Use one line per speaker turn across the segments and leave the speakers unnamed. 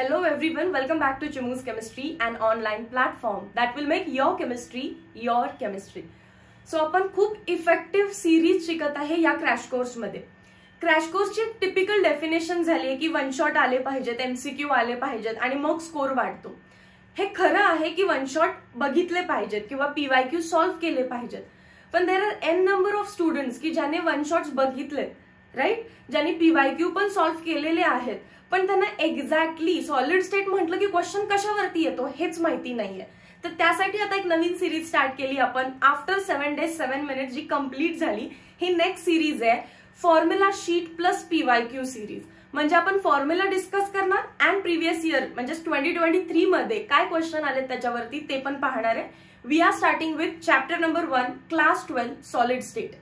Hello everyone, welcome back to Chimu's Chemistry, an online platform that will make your chemistry your chemistry. So आपण खूप effective series शिकत आहे या crash कोर्समध्ये crash कोर्सची typical definition झाली आहे की वन शॉट आले पाहिजेत एमसीक्यू आले पाहिजेत आणि मग स्कोर वाढतो. हे खरं आहे की वन शॉट बघितले पाहिजेत किंवा पीवाय क्यू सॉल्व्ह केले पाहिजेत. पण there are N number of students की ज्याने वन शॉट्स बघितलेत राईट ज्यांनी पीवाय क्यू पण सॉल्व्ह केलेले आहेत. पण त्यांना एक्झॅक्टली सॉलिड स्टेट म्हटलं की क्वेश्चन कशावरती येतो हेच माहिती नाहीये. तर त्यासाठी आता एक नवीन सिरीज स्टार्ट केली आपण. After seven days seven minute जी कंप्लीट झाली ही नेक्स्ट सिरीज आहे formula sheet plus PY Q series म्हणजे आपण फॉर्म्युला डिस्कस करणार अँड प्रिव्हियस इयर म्हणजे ट्वेंटी ट्वेंटी थ्री मध्ये काय क्वेश्चन आले त्याच्यावरती ते पण पाहणार आहे. We are starting with chapter number one class twelve solid state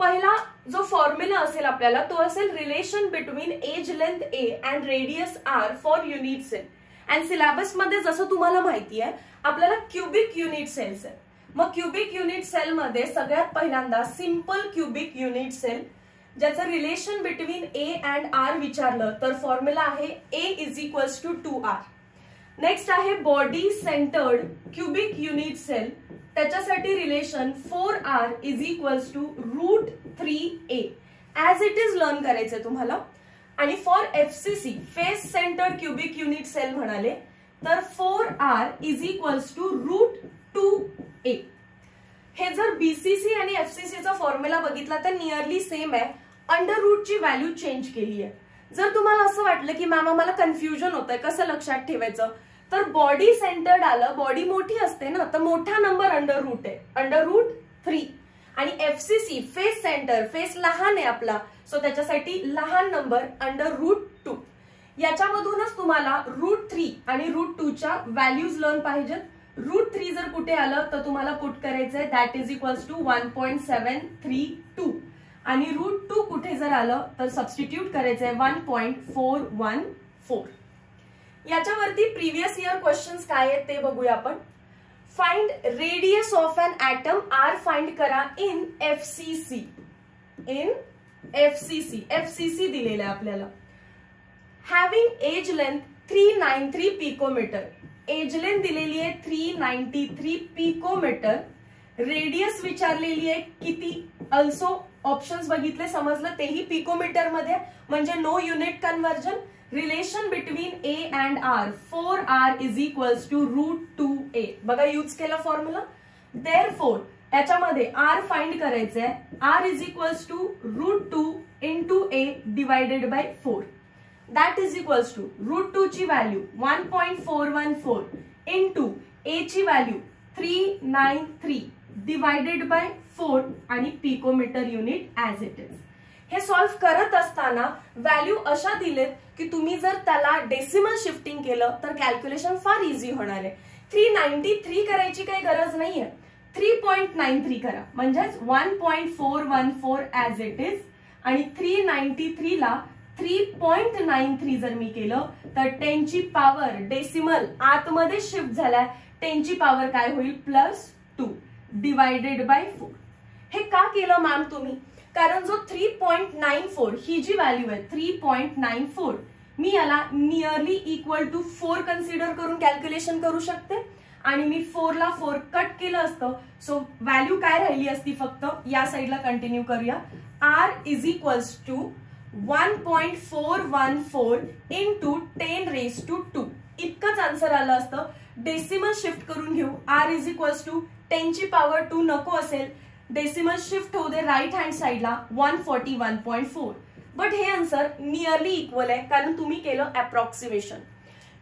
पहिला जो फॉर्म्युला असेल आपल्याला तो असेल relation between edge length A and radius R for unit cell and सिलेबसमध्ये जसं तुम्हाला माहिती आहे आपल्याला क्युबिक युनिट सेल्स आहेत. मग क्युबिक युनिट सेल मध्ये सगळ्यात पहिल्यांदा सिंपल क्युबिक युनिट सेल ज्याचं relation between A and R विचारलं तर फॉर्म्युला आहे A is equals to two R next आहे body centred cubic unit cell त्याच्यासाठी relation four R is equals to root three A as it is learn करायचंय तुम्हाला. आणि for FCC face centred cubic unit cell म्हणाले तर four R is equals to root two A हे जर BCC आणि एफसीसीचा फॉर्म्युला बघितला तर नियरली सेम आहे. अंडर रूटची व्हॅल्यू चेंज केली आहे जर तुम्हाला असं वाटलं की मॅम आम्हाला कन्फ्युजन होतंय कसं लक्षात ठेवायचं? तर बॉडी सेंटर्ड आलं बॉडी मोठी असते ना तर मोठा नंबर अंडर रूट आहे. अंडर रूट थ्री आणि एफसीसी फेस सेंटर फेस लहान आहे आपला. सो त्याच्यासाठी लहान नंबर अंडर रूट टू याच्यामधूनच तुम्हाला रूट थ्री आणि रूट टूच्या व्हॅल्यूज लर्न पाहिजेत. रूट थ्री जर कुठे आलं तर तुम्हाला पुट करायचंय that is equals to one point seven three two आणि रूट टू कुठे जर आलं तर सबस्टिट्यूट आहे one point four one four याच्यावरती प्रिव्हियस इयर क्वेश्चन्स काय आहेत ते बघूया आपण. Find radius of an atom R find करा in F C C in F C C F C C दिलेलं आहे आपल्याला. Having edge length three nine three picometre edge length दिलेली आहे three ninety three picometre radius विचारलेली आहे किती? Also options बघितले समजलं तेही पिकोमीटरमध्ये म्हणजे no unit conversion relation between A and R four R is equals to root two A बघा यूज केला फॉर्म्युला देअर फोर याच्यामध्ये आर फाइंड करायचंय. R is equals to root two in two A divided by four that is equals to root two ची value one point four one four in two A ची value three nine three divided by four आणि picometre unit as it is हे solve करत असताना value अशा दिलेत की तुम्ही जर त्याला डेसिमल शिफ्टिंग केलं तर कॅल्क्युलेशन फार इझी होणार आहे. थ्री नाईन्टी थ्री करायची काही गरज नाहीये. थ्री पॉईंट नाईन थ्री करा. म्हणजेच one point four one four as it is आणि थ्री नाईन्टी थ्रीला थ्री पॉईंट नाईन थ्री जर मी केलं तर टेनची पॉवर डेसिमल आतमध्ये शिफ्ट झालाय टेनची पॉवर काय होईल? Plus two divided by four हे का केलं मॅम तुम्ही? कारण जो थ्री पॉईंट नाईन फोर ही जी व्हॅल्यू आहे थ्री पॉईंट नाईन फोर मी याला nearly equal to four consider करून कॅल्क्युलेशन करू शकते. आणि मी फोरला फोर कट केलं असतं. सो व्हॅल्यू काय राहिली असती फक्त? या साईडला कंटिन्यू करूया. R is equals to one point four one four into ten raise to two इतकंच आन्सर आलं असतं. डेसिमल शिफ्ट करून घेऊ. आर इज इक्वल्स टू टेनची पॉवर टू नको असेल डेसिमल शिफ्ट होऊ दे राईट हँड साईडला one forty one point four but हे आन्सर नियरली इक्वल आहे कारण तुम्ही केलं अप्रॉक्सिमेशन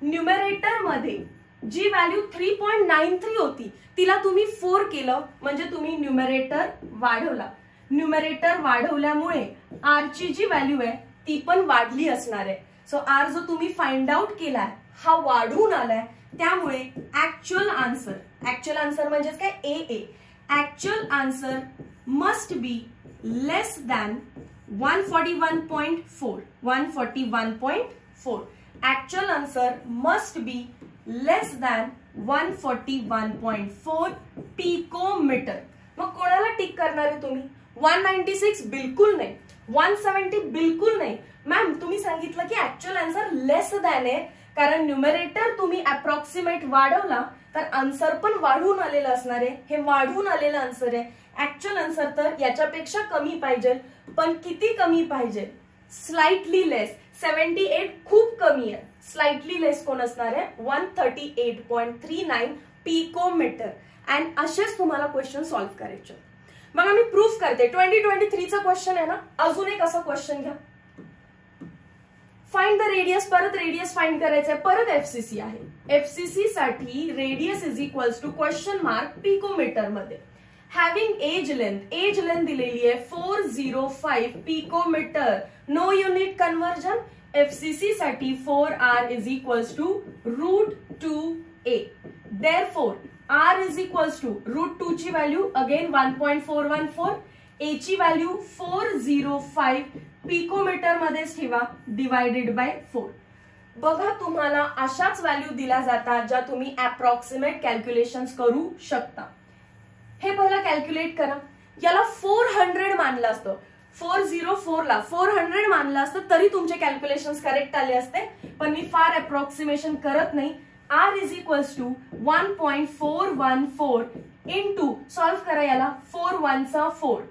न्युमेरेटरमध्ये जी value three point nine three होती तिला तुम्ही फोर केलं म्हणजे तुम्ही न्युमेरेटर वाढवला. न्युमेरेटर वाढवल्यामुळे आरची जी व्हॅल्यू आहे ती पण वाढली असणार आहे. सो आर जो तुम्ही फाइंड आउट केलाय हा वाढून आलाय त्यामुळे ऍक्च्युअल आन्सर ऍक्च्युअल आन्सर म्हणजेच काय? A a actual answer must be less than one forty one point four one forty one point four actual answer must be less than one forty one point four picometre मग कोणाला tick करणार आहे तुम्ही? One ninety six बिलकुल नाही. One seventy बिलकुल नाही. Ma'am तुम्ही सांगितलं की ऍक्च्युअल आन्सर लेस दॅन आहे. कारण न्युमरेटर तुम्ही अप्रॉक्सिमेट वाढवला तर आन्सर पण वाढून आलेलं असणार आहे. हे वाढून आलेलं आन्सर आहे. ऍक्च्युअल आन्सर तर याच्यापेक्षा कमी पाहिजे पण किती कमी पाहिजे? स्लाइटली लेस सेव्हन्टी एट खूप कमी आहे. स्लाइटली लेस कोण असणार आहे? One thirty eight point three nine picometre and असेच तुम्हाला क्वेश्चन सॉल्व्ह करायचे मग आम्ही प्रूफ करते. ट्वेंटी ट्वेंटी थ्रीचा क्वेश्चन आहे ना? अजून एक असा क्वेश्चन घ्या. फाइंड द रेडियस परत रेडियस फाइंड करायचंय. परत एफसीसी आहे. एफसीसी साठी radius is equals to question mark picometre मध्ये. Having edge length edge length दिलेली आहे four zero five picometre no unit conversion FCC साठी four R is equals to root two A there four R is equals to root two ची value again one point four one four A ची value four zero five picometre मध्येच ठेवा divided by four बघा तुम्हाला अशाच value दिल्या जातात ज्या तुम्ही अप्रॉक्सिमेट कॅल्क्युलेशन करू शकता. हे पहिलं कॅल्क्युलेट करा. याला फोर हंड्रेड मानलं असतं. फोर झिरो फोरला फोर हंड्रेड मानलं असतं तरी तुमचे कॅल्क्युलेशन करेक्ट आले असते. पण मी फार अप्रॉक्सिमेशन करत नाही. R is equals to one point four one four into solve करा याला फोर वनचा फोर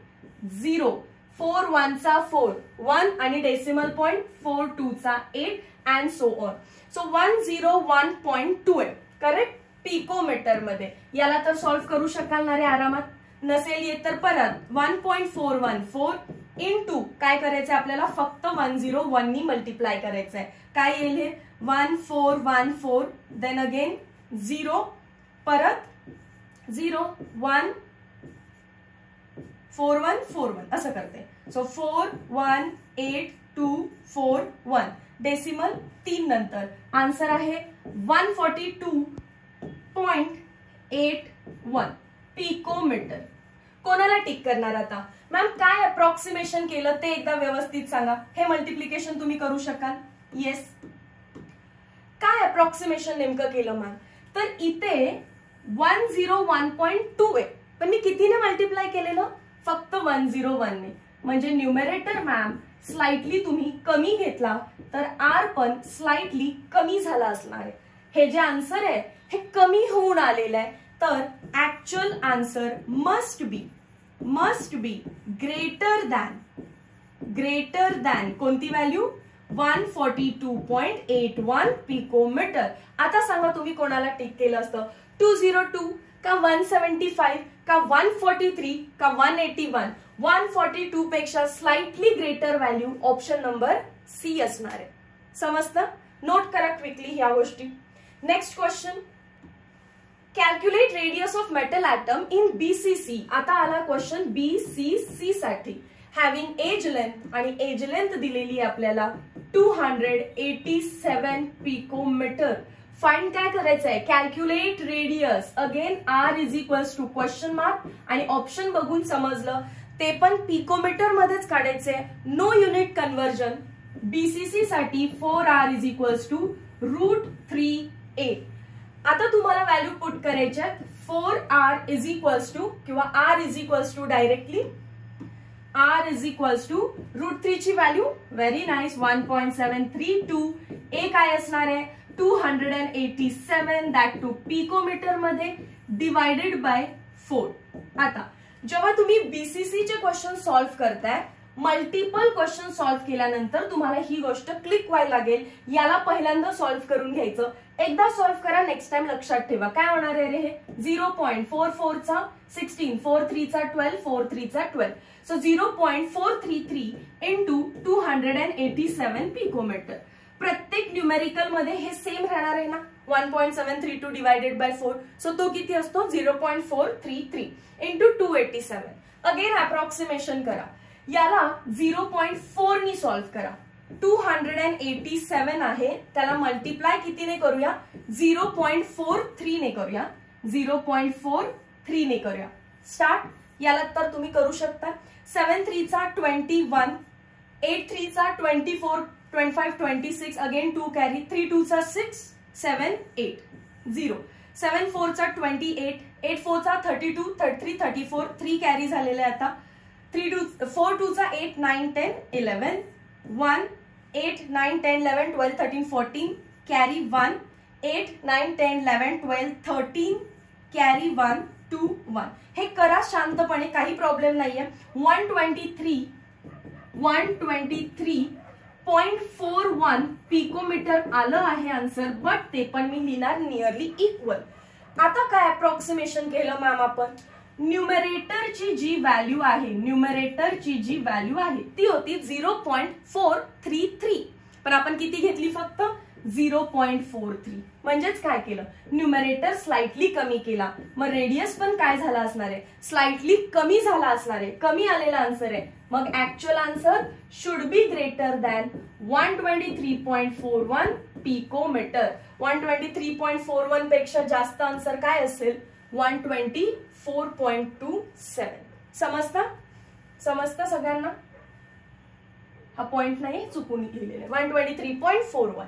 झिरो फोर वनचा फोर. वन आणि decimal point four टूचा eight and so on so one zero one point two eight correct पिकोमीटरमध्ये. याला तर solve करू शकाल ना रे आरामात? नसेल येत तर परत. One point four one four into काय करायचंय आपल्याला? फक्त वन झिरो वननी मल्टिप्लाय करायचंय. काय येईल हे? One four one four then again zero परत zero one four one four one असं करते. So four one eight two four one. Decimal तीन नंतर. आन्सर आहे one forty two point eight one picometre कोणाला टिक करणार आता? मॅम काय अप्रॉक्सिमेशन केलं ते एकदा व्यवस्थित सांगा. हे मल्टिप्लिकेशन तुम्ही करू शकाल? येस काय अप्रॉक्सिमेशन नेमकं केलं मॅम तर इथे one zero one point two आहे पण मी कितीने मल्टिप्लाय केलेलं? फक्त वन झिरो वनने म्हणजे न्युमेरेटर मॅम स्लाइटली तुम्ही कमी घेतला तर आर पण स्लाइटली कमी झाला असणार आहे. हे जे आन्सर आहे हे कमी होऊन आलेलं आहे. तर actual answer must be must be greater than greater than कोणती value one forty two point eight one picometre आता सांगा तुम्ही कोणाला टिक केलं असतं? टू झिरो टू का वन सेव्हन्टी फाईव्ह का वन फोर्टी थ्री का one eighty one one forty two पेक्षा slightly greater value option number C असणार आहे. समजतं? नोट करा क्विकली ह्या गोष्टी. Next question calculate radius of metal atom in BCC आता आला क्वेश्चन बी सी सी साठी. हॅव्हिंग एज लेंथ आणि एज लेंथ दिलेली आहे आपल्याला two hundred eighty seven picometer find काय करायचं आहे calculate radius again R is equals to question mark आणि ऑप्शन बघून समजलं. ते पण पिकोमीटर मध्येच काढायचे नो युनिट कन्व्हर्जन बीसीसी साठी four R is equals to root three A आता तुम्हाला value put करायच्यात four R is equals to किंवा R is equals to directly R is equals to root three ची value very nice one point seven three two A काय असणार आहे? Two hundred and eighty seven that two पिकोमीटरमध्ये divided by four आता जेव्हा तुम्ही बीसीसीचे question solve करताय multiple question solve केल्यानंतर तुम्हाला ही गोष्ट क्लिक व्हायला लागेल. याला पहिल्यांदा सॉल्व्ह करून घ्यायचं. एकदा सॉल्व्ह करा नेक्स्ट टाइम लक्षात ठेवा. काय होणार आहे रे हे? झिरो पॉईंट फोर फोरचा सिक्स्टीन फोर थ्रीचा twelve four थ्रीचा twelve so zero point four three three into two hundred and eighty seven picometer प्रत्येक न्यूमेरिकलमध्ये हे सेम राहणार आहे ना? One point seven three two divided by four so तो किती असतो? Zero point four three three into two eighty seven again approximation करा. याला झिरो पॉईंट फोर नी सॉल्व्ह करा. Two hundred and eighty seven आहे. त्याला मल्टिप्लाय कितीने करूया? झिरो पॉईंट फोर थ्रीने करूया. झिरो पॉईंट फोर थ्रीने करूया. स्टार्ट याला तर तुम्ही करू शकता. सेव्हन थ्रीचा twenty one eight थ्रीचा twenty four twenty five twenty six again two carry three टूचा six seven eight zero seven फोरचा ट्वेंटी एट एट फोरचा thirty two thirty three thirty four three carry झालेले आता three two four टूचा eight nine ten eleven one eight nine ten eleven twelve thirteen fourteen carry one eight nine ten eleven twelve thirteen carry one two one हे करा शांतपणे काही problem नाहीये. One twenty three one twenty three point four one picometer आलं आहे answer but ते पण मी लिहिणार नियरली इक्वल आता काय अप्रॉक्सिमेशन केलं मॅम आपण? न्युमरेटरची जी व्हॅल्यू आहे न्युमरेटरची जी व्हॅल्यू आहे ती होती zero point four three three पण आपण किती घेतली फक्त? Zero point four three. म्हणजेच काय केलं? न्युमरेटर स्लाइटली कमी केला. मग रेडियस पण काय झाला असणार आहे? स्लाइटली कमी झाला असणार आहे. कमी आलेला आन्सर आहे. मग actual answer should be greater than one twenty three point four one picometre one twenty three point four वनपेक्षा जास्त आन्सर काय असेल? One twenty four point two seven समजता? समजतं सगळ्यांना? हा पॉईंट नाही चुकून लिहिलेला one twenty three point four one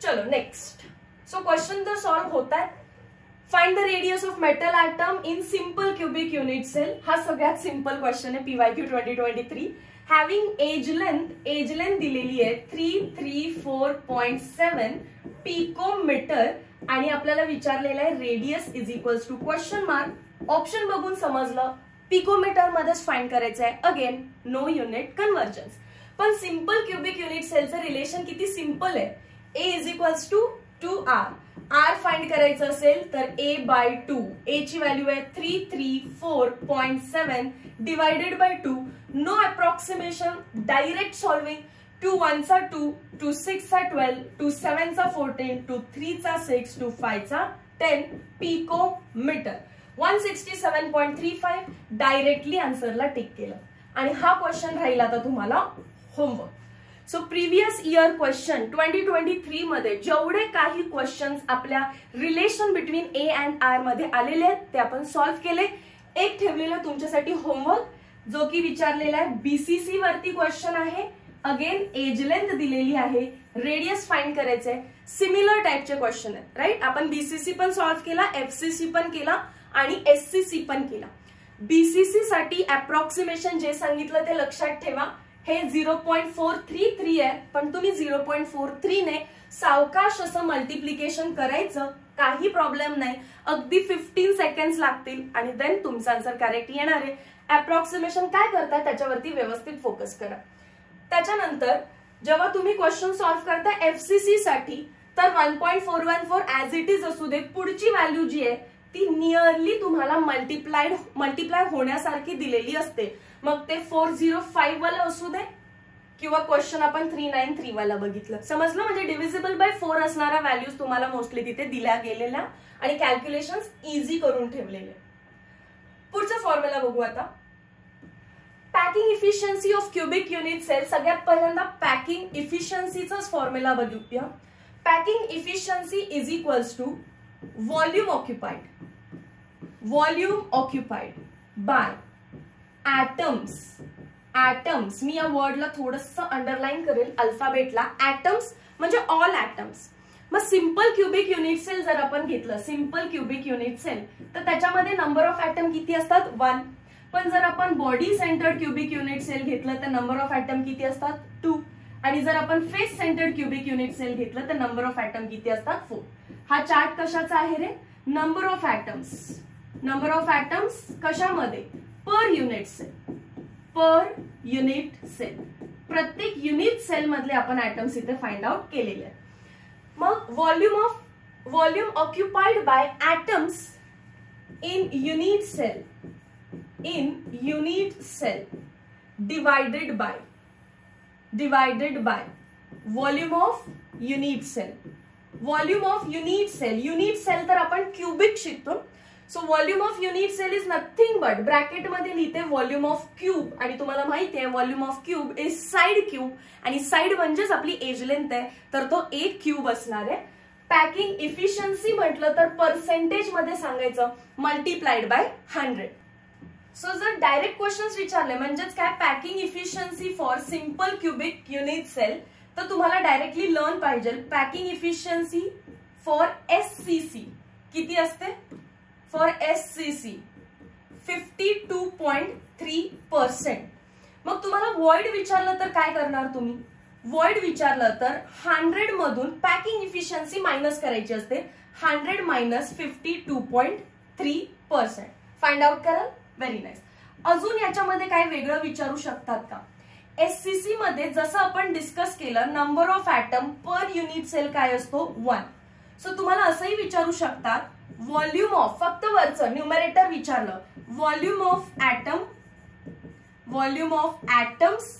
चलो नेक्स्ट सो क्वेश्चन तर सॉल्व होत आहे find the radius of metal atom in simple cubic unit cell हा सगळ्यात सिंपल क्वेश्चन आहे PY Q twenty twenty three having edge length edge length दिलेली आहे three three four point seven picometre आणि आपल्याला विचारलेलं आहे radius is equals to question mark option बघून समजलं पिकोमीटर मध्येच फाइंड करायचं आहे अगेन नो युनिट कन्व्हर्जन्स पण सिंपल क्युबिक युनिट सेलचं रिलेशन किती सिंपल आहे? A is equals to two R R find करायचं असेल तर ए बाय टू ए ची व्हॅल्यू आहे three three four point seven divided by two no approximation direct solving two वनचा two two सिक्सचा twelve two सेव्हनचा fourteen two थ्रीचा six two फायचा ten picometer one sixty seven point three five directly आन्सरला tick केलं. आणि हा question राहील आता तुम्हाला homework so previous year question twenty twenty three मध्ये जेवढे काही क्वेश्चन्स आपल्या रिलेशन बिटवीन ए अँड आरमध्ये आलेले आहेत ते आपण सॉल्व्ह केले. एक ठेवलेलं तुमच्यासाठी होमवर्क जो की विचारलेला आहे बीसीसी वरती क्वेश्चन आहे. अगेन एज लेंथ दिलेली आहे रेडियस फाइंड करायचंय. सिमिलर टाईपचे क्वेश्चन आहेत राईट आपण बीसीसी पण सॉल्व्ह केला एफसीसी पण केला आणि एससीसी पण केला. बीसीसी साठी अप्रॉक्सिमेशन जे सांगितलं ते लक्षात ठेवा. हे zero point four three three आहे. पण तुम्ही झिरो पॉईंट फोर थ्री ने सावकाश असं मल्टिप्लिकेशन करायचं काही प्रॉब्लेम नाही. अगदी फिफ्टीन सेकंड लागतील आणि देन तुमचा आन्सर करेक्ट येणार आहे. अप्रॉक्सिमेशन काय करताय त्याच्यावरती व्यवस्थित फोकस करा. त्याच्यानंतर जेव्हा तुम्ही क्वेश्चन सॉल्व्ह करता एफसीसी साठी तर one point four one four as it is असू दे पुढची व्हॅल्यू जी आहे ती नियरली तुम्हाला मल्टिप्लाइड मल्टिप्लाय होण्यासारखी दिलेली असते. मग ते फोर झिरो फाईव्ह वाला असू दे किंवा क्वेश्चन आपण थ्री नाईन थ्री वाला बघितलं. समजलं? म्हणजे डिव्हिजिबल बाय फोर असणाऱ्या व्हॅल्यूज तुम्हाला मोस्टली तिथे दिल्या गेलेल्या आणि कॅल्क्युलेशन इझी करून ठेवलेले. पुढचा फॉर्म्युला बघू आता. Packing efficiency of cubic unit cell सगळ्यात पहिल्यांदा पॅकिंग इफिशियन्सीचाच फॉर्म्युला बघूया packing efficiency is equals to volume occupied volume occupied by atoms atoms मी या वर्डला थोडस अंडरलाईन करेल अल्फाबेटला ऍटम्स म्हणजे ऑल ऍटम्स मग सिंपल क्युबिक युनिट सेल जर आपण घेतलं सिंपल क्युबिक युनिट सेल तर त्याच्यामध्ये नंबर ऑफ ऍटम किती असतात? वन पण जर आपण body centered cubic unit cell घेतलं तर नंबर ऑफ ऍटम किती असतात? टू आणि जर आपण face centered cubic unit cell घेतलं तर नंबर ऑफ ऍटम किती असतात? फोर हा चार्ट कशाचा आहे रे? Number of atoms number of atoms कशामध्ये? Per unit cell per unit cell प्रत्येक युनिट सेल मधले आपण ऍटम्स इथे फाइंड आउट केलेले आहेत. मग volume of volume occupied by atoms in unit cell in unit cell divided by divided by volume of unit cell volume of unit cell unit cell तर आपण cubic शिकतो so volume of unit cell is nothing but ब्रॅकेटमध्ये लिहिते volume of cube आणि तुम्हाला माहिती आहे volume of cube is side cube आणि side म्हणजेच आपली एज लेंथ आहे. तर तो एक क्यूब असणार आहे. पॅकिंग इफिशियन्सी म्हटलं तर पर्सेंटेजमध्ये सांगायचं मल्टिप्लाइड बाय हंड्रेड सो जर डायरेक्ट क्वेश्चन विचारले म्हणजेच काय? Packing efficiency for simple cubic unit cell तर तुम्हाला डायरेक्टली लर्न पाहिजे. Packing efficiency for S C C किती असते? For S C C fifty two point three percent मग तुम्हाला वॉइड विचारलं तर काय करणार तुम्ही? वॉइड विचारलं तर हंड्रेड मधून पॅकिंग इफिशियन्सी मायनस करायची असते. Hundred minus fifty two point three percent find out कराल? व्हेरी नाईस अजून याच्यामध्ये काय वेगळं विचारू शकतात का? एससीसी मध्ये जसं आपण डिस्कस केलं number of atom per unit cell काय असतो? वन सो तुम्हाला असंही विचारू शकतात व्हॉल्यूम ऑफ फक्त वरचं न्युमरेटर विचारलं. Volume of atom volume of atoms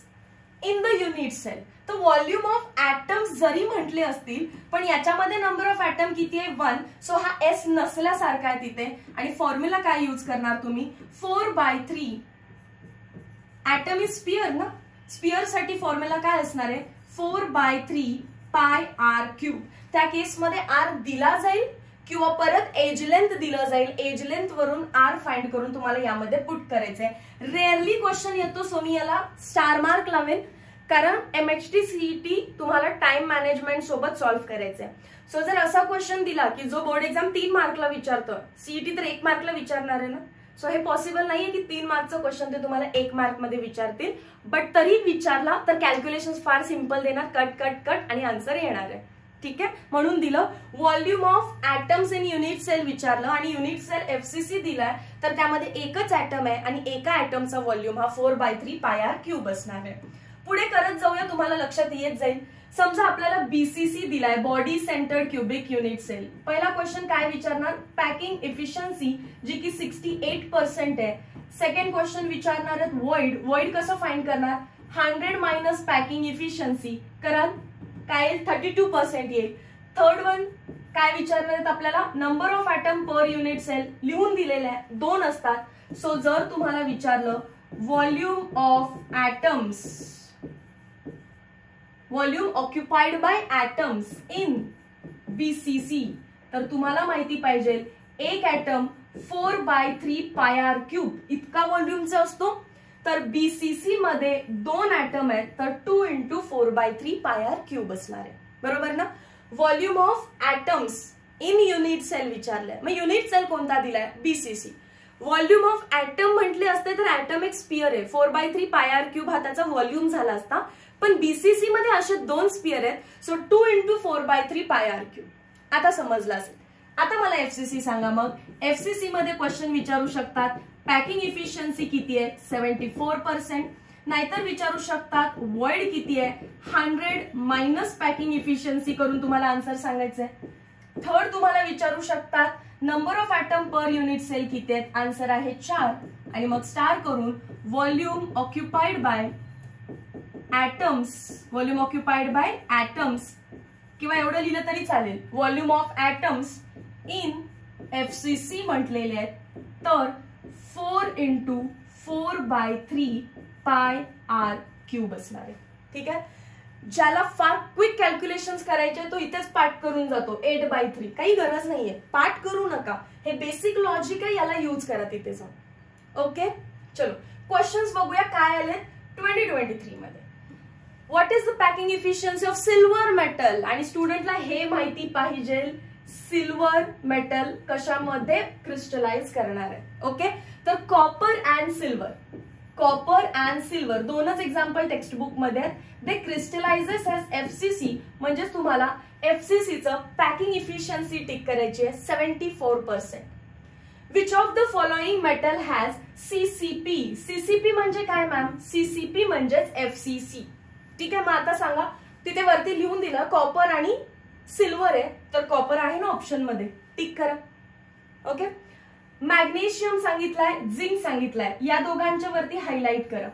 in the unit cell तर व्हॉल्यूम ऑफ ऍटम्स जरी म्हटले असतील पण याच्यामध्ये नंबर ऑफ ऍटम किती आहे? वन सो हा एस नसल्यासारखा आहे तिथे. आणि फॉर्म्युला काय यूज करणार तुम्ही? Four by three atom is sphere ना? स्पिअरसाठी फॉर्म्युला काय असणार आहे? Four by three pi R cube त्या केसमध्ये आर दिला जाईल. किंवा परत एज लेंथ दिलं जाईल. एज लेंथ वरून आर फाइंड करून तुम्हाला यामध्ये पुट करायचंय. रेअरली क्वेश्चन येतो सो मी याला. स्टार मार्क लावेन. कारण एम एच टी सीईटी तुम्हाला टाइम मॅनेजमेंट सोबत सॉल्व्ह करायचंय. सो जर असा क्वेश्चन दिला की जो बोर्ड एक्झाम तीन मार्कला विचारतो सीईटी तर एक मार्कला विचारणार आहे ना? सो हे पॉसिबल नाहीये की तीन मार्कचं क्वेश्चन ते तुम्हाला एक मार्कमध्ये विचारतील. बट तरी विचारला तर कॅल्क्युलेशन फार सिंपल देणार. कट कट कट आणि आन्सर येणार आहे. ठीक आहे? म्हणून दिलं. Volume of atoms in unit cell विचारलं आणि युनिट सेल एफसीसी दिलाय. तर त्यामध्ये एकच ऍटम आहे आणि एका ऍटमचा व्हॉल्यूम हा four by three pi R cube असणार आहे. पुढे करत जाऊया तुम्हाला लक्षात येत जाईल. समजा आपल्याला बीसीसी दिलाय body centered cubic unit cell पहिला क्वेश्चन काय विचारणार? पॅकिंग इफिशियन्सी जी की सिक्स्टी एट पर्सेंट आहे. सेकंड क्वेश्चन विचारणार आहेत वॉइड वॉइड कसं फाइंड करणार? हंड्रेड मायनस पॅकिंग इफिशियन्सी कराल? काय येईल? थर्टी टू पर्सेंट येईल. थर्ड वन काय विचारणार आहेत आपल्याला? Number of atom per unit cell लिहून दिलेले आहे. दोन असतात. सो जर तुम्हाला विचारलं volume of atoms volume occupied by atoms in BCC तर तुम्हाला माहिती पाहिजे एक atom four by three pi R cube इतका व्हॉल्यूमचा असतो. तर बीसीसी मध्ये दोन ऍटम आहेत तर two into four by three pi R cube असणार आहे. बरोबर ना? Volume of atoms in unit cell विचारलंय. मग युनिट सेल कोणता दिलाय? बीसीसी व्हॉल्यूम ऑफ ऍटम म्हटले असते तर ऍटम एक स्पिअर आहे. Four by three pi R cube हा त्याचा व्हॉल्यूम झाला असता. पण बीसीसी मध्ये असे दोन स्पिअर आहेत. So two into four by three pi R cube आता समजलं असेल. आता मला एफसीसी सांगा मग. एफसीसी मध्ये क्वेश्चन विचारू शकतात? पॅकिंग इफिशियन्सी किती आहे? सेव्हन्टी फोर पर्सेंट नाहीतर विचारू शकतात वर्ल्ड किती आहे? हंड्रेड मायनस पॅकिंग इफिशियन्सी करून तुम्हाला आन्सर सांगायचंय. थर्ड तुम्हाला विचारू शकतात number of atom per unit cell किती आहेत? आन्सर आहे चार. आणि मग स्टार करून volume occupied by atoms volume occupied by atoms किंवा एवढं लिहिलं तरी चालेल. Volume of atoms in F C C म्हटलेले आहेत. तर four into four by three pi R cube असणार आहे. ठीक आहे? ज्याला फार क्विक कॅल्क्युलेशन करायचे तो इथेच पाठ करून जातो. एट बाय थ्री काही गरज नाहीये. पाठ करू नका. हे बेसिक लॉजिक आहे याला यूज करा तिथे जाऊन. ओके चलो. क्वेश्चन्स बघूया काय आले ट्वेंटी ट्वेंटी थ्री मध्ये. What is the packing efficiency of silver metal आणि स्टुडंटला हे माहिती पाहिजे. सिल्वर मेटल कशामध्ये क्रिस्टलाइज करणार आहे? ओके तर copper and silver copper and silver दोनच एक्झाम्पल टेक्स्टबुकमध्ये आहेत. दे क्रिस्टलाइजेस एज एफसीसी म्हणजेच तुम्हाला एफसीसीचं पॅकिंग इफिशियन्सी टिक करायची आहे seventy four percent which of the following metal has CCP CCP म्हणजे काय मॅम सीसीपी म्हणजेच एफसीसी ठीक आहे मग आता सांगा. तिथे वरती लिहून दिलं कॉपर आणि सिल्वर आहे तर कॉपर आहे ना ऑप्शनमध्ये. टिक करा. ओके मॅग्नेशियम सांगितलाय झिंक सांगितलाय. या दोघांच्या वरती हायलाइट करा.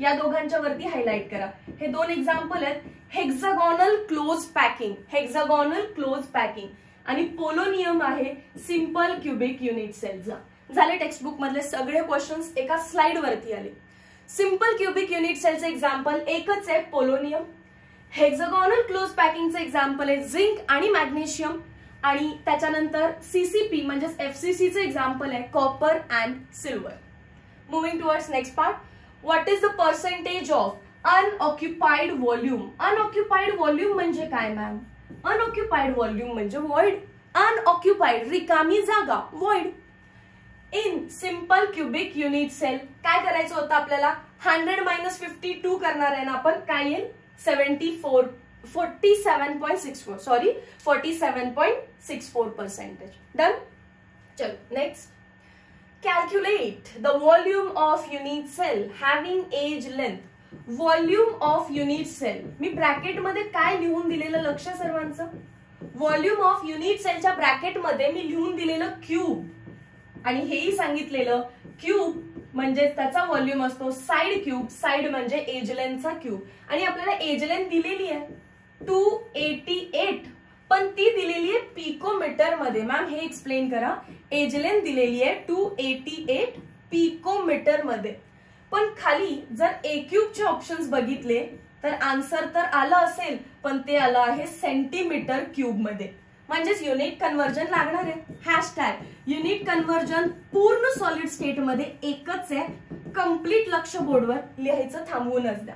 या दोघांच्या वरती हायलाइट करा. हे दोन एक्झाम्पल आहेत. Hexagonal close packing hexagonal close packing आणि पोलोनियम आहे सिंपल क्युबिक युनिट सेलचा झाले टेक्स्टबुक मधले सगळे क्वेश्चन्स एका स्लाइड वरती आले. सिंपल क्युबिक युनिट सेलचं एक्झाम्पल एकच आहे पोलोनियम हेक्झगॉनल क्लोज पॅकिंगचं एक्झाम्पल आहे झिंक आणि मॅग्नेशियम आणि त्याच्यानंतर सीसीपी म्हणजेच एफसीसीचं एक्झाम्पल आहे copper and silver moving towards next part what is the percentage of unoccupied volume unoccupied volume म्हणजे काय मॅम अनऑक्युपाइड व्हॉल्यूम म्हणजे वॉइड अनऑक्युपाइड रिकामी जागा void in simple cubic unit cell काय करायचं होतं आपल्याला? हंड्रेड मायनस फिफ्टी टू करणार आहे ना आपण? काय येईल? Seventy four forty seven point six four sorry forty seven point six four percentage done चलो next calculate the volume of unit cell having edge length volume of unit cell मी ब्रॅकेटमध्ये काय लिहून दिलेलं लक्ष सर्वांचं? व्हॉल्यूम ऑफ युनिट सेलच्या ब्रॅकेटमध्ये मी लिहून दिलेलं क्यूब आणि हेही सांगितलेलं क्यूब म्हणजेच त्याचा व्हॉल्यूम असतो साइड क्यूब साइड म्हणजे एजलेनचा क्यूब आणि आपल्याला एजलेन दिलेली आहे टू एटी एट पण ती दिलेली आहे पिकोमीटरमध्ये. मॅम हे एक्सप्लेन करा. एजलेन दिलेली आहे टू एटी एट पिकोमीटरमध्ये. पण खाली जर ए क्यूबचे ऑप्शन्स बघितले तर आन्सर तर आलं असेल पण ते आलं आहे सेंटीमीटर क्यूबमध्ये. म्हणजेच युनिट कन्व्हर्जन लागणार आहे. हॅशटॅग युनिट कन्व्हर्जन पूर्ण सॉलिड स्टेटमध्ये एकच आहे. कंप्लीट लक्ष बोर्डवर लिहायचं थांबवूनच द्या.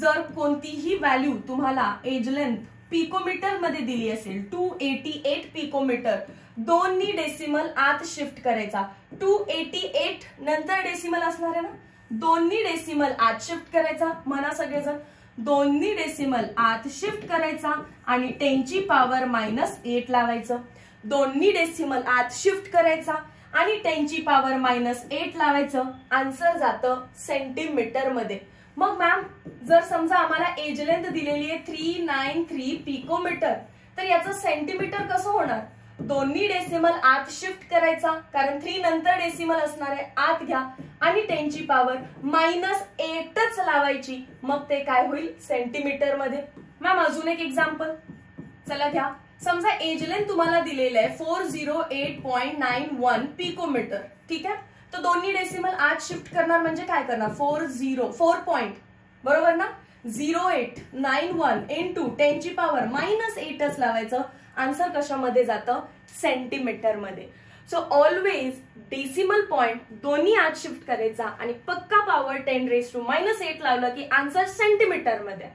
जर कोणतीही व्हॅल्यू तुम्हाला एज लेंथ पिकोमीटरमध्ये दिली असेल टू एटी एट पिकोमीटर दोन्ही डेसिमल आत शिफ्ट करायचा. टू एटी एट नंतर डेसिमल असणार आहे ना? दोन्ही डेसिमल आत शिफ्ट करायचा म्हणा सगळेजण. दोन्ही डेसिमल आत शिफ्ट करायचा आणि टेनची पॉवर मायनस एट लावायचं. दोन्ही डेसिमल आत शिफ्ट करायचा आणि टेनची पॉवर मायनस एट लावायचं. आन्सर जातं सेंटीमीटरमध्ये. मग मॅम जर समजा आम्हाला एज लेंथ दिलेली आहे थ्री नाईन थ्री पिकोमीटर तर याचं सेंटीमीटर कसं होणार? दोन्ही डेसिमल आत शिफ्ट करायचा कारण थ्री नंतर डेसिमल असणार आहे आत घ्या. आणि टेनची पॉवर मायनस एटच लावायची. मग ते काय होईल? सेंटीमीटरमध्ये. मॅम अजून एक एक्झाम्पल चला घ्या. समजा एजलेन तुम्हाला दिलेलं आहे four zero eight point nine one picometre ठीक आहे? तर दोन्ही डेसिमल आज शिफ्ट करणार म्हणजे काय करणार? फोर झिरो फोर पॉईंट बरोबर ना? Zero eight nine one into टेनची power minus एटच लावायचं. आन्सर कशामध्ये जातं? सेंटीमीटरमध्ये सो ऑलवेज डेसिमल पॉईंट दोन्ही आज शिफ्ट करायचा आणि पक्का power ten raise to minus eight लावलं की आन्सर सेंटीमीटरमध्ये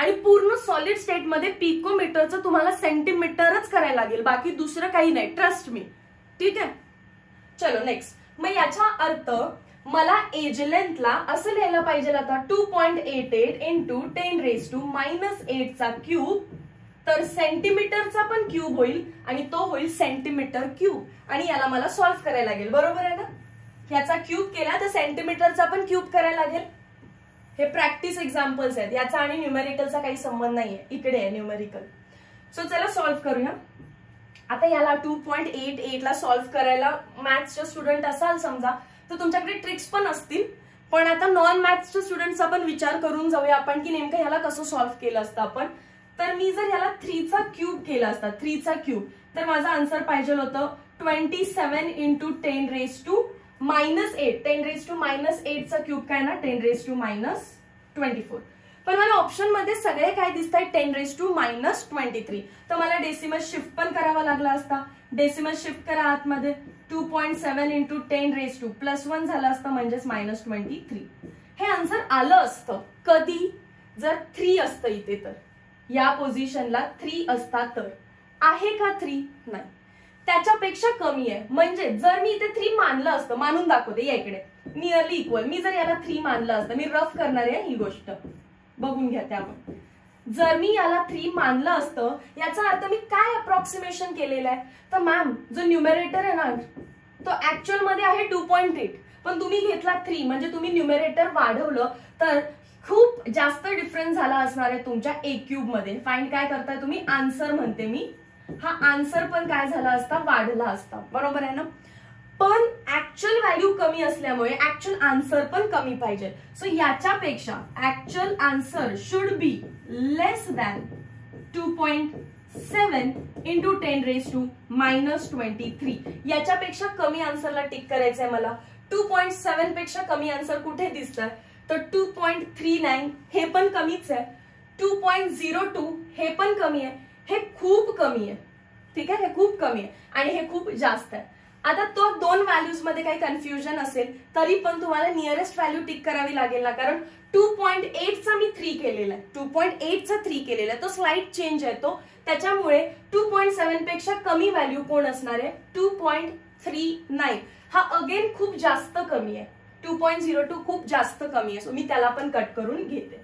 आणि पूर्ण सॉलिड स्टेटमध्ये पिकोमीटरचं तुम्हाला सेंटीमीटरच करायला लागेल. बाकी दुसरं काही नाही. ट्रस्ट मी ठीक आहे? चलो नेक्स्ट मग याचा अर्थ मला एज लेंथला असं लिहायला पाहिजे आता. Two point eight eight into ten raise to minus एटचा cube तर सेंटीमीटरचा पण क्यूब होईल आणि तो होईल सेंटीमीटर क्यूब आणि याला मला सॉल्व्ह करायला लागेल. बरोबर आहे ना? ह्याचा क्यूब केला तर सेंटीमीटरचा पण क्यूब करायला लागेल. हे प्रॅक्टिस एक्झाम्पल्स आहेत. याचा आणि न्यूमेरिकलचा काही संबंध नाहीये. इकडे आहे न्यूमेरिकल सो चला सॉल्व्ह करूया. आता याला टू पॉईंट एट एट ला सॉल्व्ह करायला मॅथ्सच्या स्टुडंट असाल समजा तर तुमच्याकडे ट्रिक्स पण असतील. पण आता नॉन मॅथ्सच्या स्टुडंटचा पण विचार करून जाऊया आपण की नेमकं ह्याला कसं सॉल्व्ह केलं असतं आपण. तर मी जर ह्याला थ्रीचा क्यूब केला असता थ्रीचा क्यूब तर माझा आन्सर पाहिजे होतं twenty seven into ten raise to minus eight ten raise to minus एटचा cube काय ना? Ten raise to minus twenty four पण मला ऑप्शनमध्ये सगळे काय दिसत आहेत ten raise to minus twenty three तर मला डेसिमल शिफ्ट पण करावा लागला असता. डेसिमल शिफ्ट करा आतमध्ये. Two point seven into ten raise to plus one झालं असतं म्हणजेच मायनस ट्वेंटी थ्री हे आन्सर आलं असतं. कधी? जर थ्री असतं इथे तर. या पोझिशनला थ्री असता तर. आहे का थ्री नाही. त्याच्यापेक्षा कमी आहे. म्हणजे जर मी इथे थ्री मानलं असतं मानून दाखवते या इकडे. नियरली इक्वल मी जर याला थ्री मानलं असतं मी रफ करणार आहे ही गोष्ट. बघून घ्या त्यामुळे आपण. जर मी याला थ्री मानलं असतं याचा अर्थ मी काय अप्रॉक्सिमेशन केलेलं आहे? तर मॅम जो न्युमेरेटर आहे ना तो ऍक्च्युअलमध्ये आहे टू पॉईंट एट पण तुम्ही घेतला थ्री म्हणजे तुम्ही न्युमेरेटर वाढवलं तर खूप जास्त डिफरन्स झाला असणार आहे तुमच्या ए क्यूबमध्ये. फाइंड काय करताय तुम्ही? आन्सर म्हणते मी. हा आन्सर पण काय झाला असता? वाढला असता. बरोबर आहे ना? पण ऍक्च्युअल व्हॅल्यू कमी असल्यामुळे ऍक्च्युअल आन्सर पण कमी पाहिजे. सो याच्यापेक्षा actual answer should be less than two point seven into ten raise to minus twenty three याच्यापेक्षा कमी आन्सरला टिक करायचंय मला. टू पॉईंट सेव्हनपेक्षा कमी आन्सर कुठे दिसतंय? तर टू पॉईंट थ्री नाईन हे पण कमीच आहे. टू पॉईंट झिरो टू हे पण कमी आहे. हे खूप कमी आहे. ठीक आहे? हे खूप कमी आहे. आणि हे खूप जास्त आहे. आता तो दोन व्हॅल्यूजमध्ये काही कन्फ्युजन असेल तरी पण तुम्हाला नियरेस्ट व्हॅल्यू टिक करावी लागेल ना. कारण टू पॉईंट एटचा मी थ्री केलेला आहे. टू पॉईंट एटचा थ्री केलेला आहे. तो स्लाइट चेंज आहे तो. त्याच्यामुळे टू पॉईंट सेव्हनपेक्षा कमी व्हॅल्यू कोण असणार आहे? टू पॉईंट थ्री नाईन हा अगेन खूप जास्त कमी आहे. टू पॉईंट झिरो टू खूप जास्त कमी आहे. सो मी त्याला पण कट करून घेते.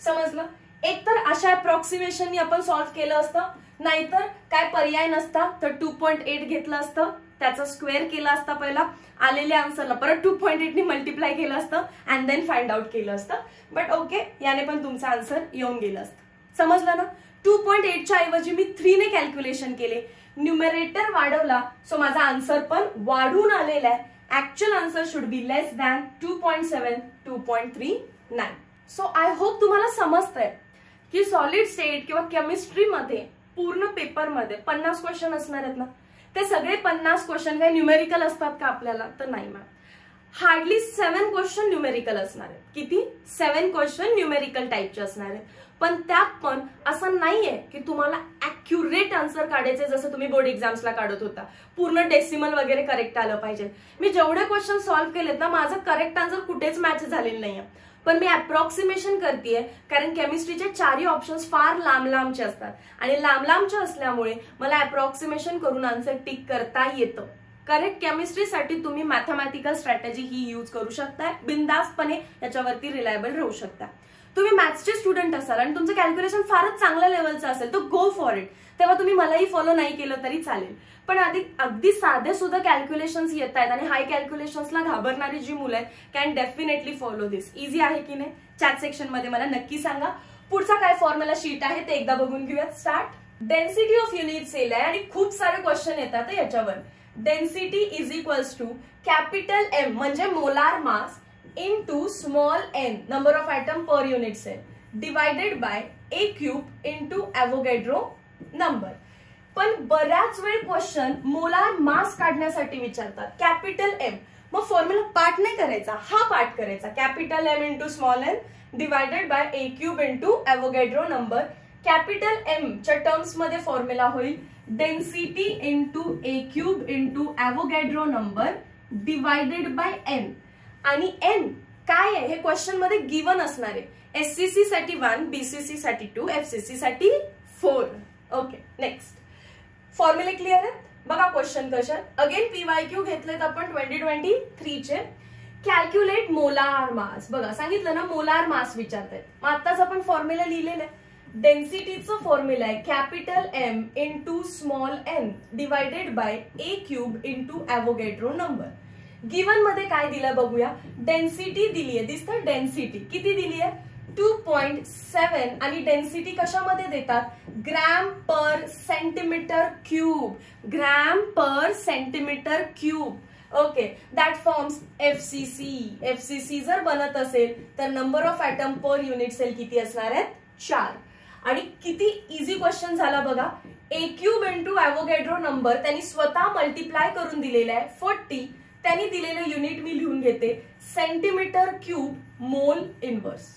समजलं? एकतर अशा अप्रॉक्सिमेशननी आपण सॉल्व्ह केलं असतं. नाहीतर काय पर्याय नसता. तर टू पॉईंट एट घेतलं असतं. त्याचा स्क्वेअर केला असता पहिला. आलेल्या आन्सरला परत टू पॉईंट एटनी मल्टिप्लाय केलं असतं. अँड देन फाइंड आउट केलं असतं. बट ओके याने पण तुमचं आन्सर येऊन गेलं असतं. समजलं ना? टू पॉईंट एटच्या ऐवजी मी थ्रीने कॅल्क्युलेशन केले. न्युमेरेटर वाढवला. सो माझा आन्सर पण वाढून आलेला आहे. Actual answer should be less than two point seven two point three nine so I hope तुम्हाला समजतंय. ही सॉलिड स्टेट किंवा केमिस्ट्रीमध्ये पूर्ण पेपरमध्ये पन्नास क्वेश्चन असणार आहेत ना? ते सगळे पन्नास क्वेश्चन काही न्यूमेरिकल असतात का आपल्याला? तर नाही ma'am hardly seven question numerical असणार आहेत. किती? सेव्हन क्वेश्चन न्यूमेरिकल टाईपचे असणार आहेत. पण त्यात पण असं नाहीये की तुम्हाला अॅक्युरेट आन्सर काढायचे जसं तुम्ही बोर्ड एक्झाम्सला काढत होता. पूर्ण डेसिमल वगैरे करेक्ट आलं पाहिजे. मी जेवढे क्वेश्चन सॉल्व्ह केलेत ना माझं करेक्ट आन्सर कुठेच मॅच झालेलं नाहीये. पण मी अप्रॉक्सिमेशन करतेय कारण केमिस्ट्रीचे चारही ऑप्शन्स फार लांब लांबचे असतात. आणि लांब लांबचे असल्यामुळे मला अप्रॉक्सिमेशन करून आन्सर टिक करता येतं. करेक्ट केमिस्ट्रीसाठी तुम्ही मॅथमॅटिकल स्ट्रॅटेजी ही यूज करू शकता बिंदास्तपणे याच्यावरती रिलायबल राहू शकता. तुम्ही मॅथ्सचे स्टुडंट असाल आणि तुमचं कॅल्क्युलेशन फारच चांगल्या लेवलचं असेल तर गो फॉर इट तेव्हा तुम्ही मलाही फॉलो नाही केलं तरी चालेल. पण आधी अगदी साधे सुद्धा कॅल्क्युलेशन्स येत आहेत आणि हाय कॅल्क्युलेशन्सला घाबरणारी जी मुलं आहेत can definitely follow this easy आहे की नाही? चॅट सेक्शनमध्ये मला नक्की सांगा. पुढचा काय फॉर्म्युला शीट आहे ते एकदा बघून घेऊयात. Start density of unit cell आहे आणि खूप सारे क्वेश्चन येतात याच्यावर. Density is equals to capital M म्हणजे molar mass into small N number of atom per unit cell divided by A cube into Avogadro number पण बऱ्याच वेळ क्वेश्चन मोलार मास काढण्यासाठी विचारतात. कॅपिटल एम मग फॉर्म्युला पार्ट नाही करायचा हा पार्ट करायचा. Capital M into small M divided by A cube into Avogadro number capital M च्या टर्म्समध्ये फॉर्म्युला होईल. Density into A cube into Avogadro number divided by N आणि एन काय आहे? हे क्वेश्चनमध्ये गिवन असणार आहे. एससीसी साठी वन बीसीसी साठी टू एफसीसी साठी फोर ओके नेक्स्ट फॉर्म्युले क्लिअर आहेत? बघा क्वेश्चन कशात अगेन पीवाय क्यू घेतलेत आपण ट्वेंटी ट्वेंटी थ्रीचे कॅल्क्युलेट मोलार मास बघा सांगितलं ना मोलार मास विचारतायत. मग आताच आपण फॉर्म्युला लिहिलेलं आहे. डेन्सिटीचं फॉर्म्युला आहे. Capital M into small N divided by A cube into Avogadro number गिवनमध्ये काय दिलं बघूया? डेन्सिटी दिली आहे दिसतं डेन्सिटी किती दिली आहे टू पॉइंट सेवन आणि डेन्सिटी कशामध्ये देतात? Gram per centimetre cube gram per centimetre cube okay that forms F C C F C C जर बनत असेल तर number of atom per unit cell किती असणार आहेत? चार. आणि किती इझी क्वेश्चन झाला बघा. A cube into Avogadro number त्यांनी स्वतः मल्टिप्लाय करून दिलेला आहे. फोर्टी त्यांनी दिलेलं युनिट मी लिहून घेते. सेंटीमीटर क्यूब मोल इनवर्स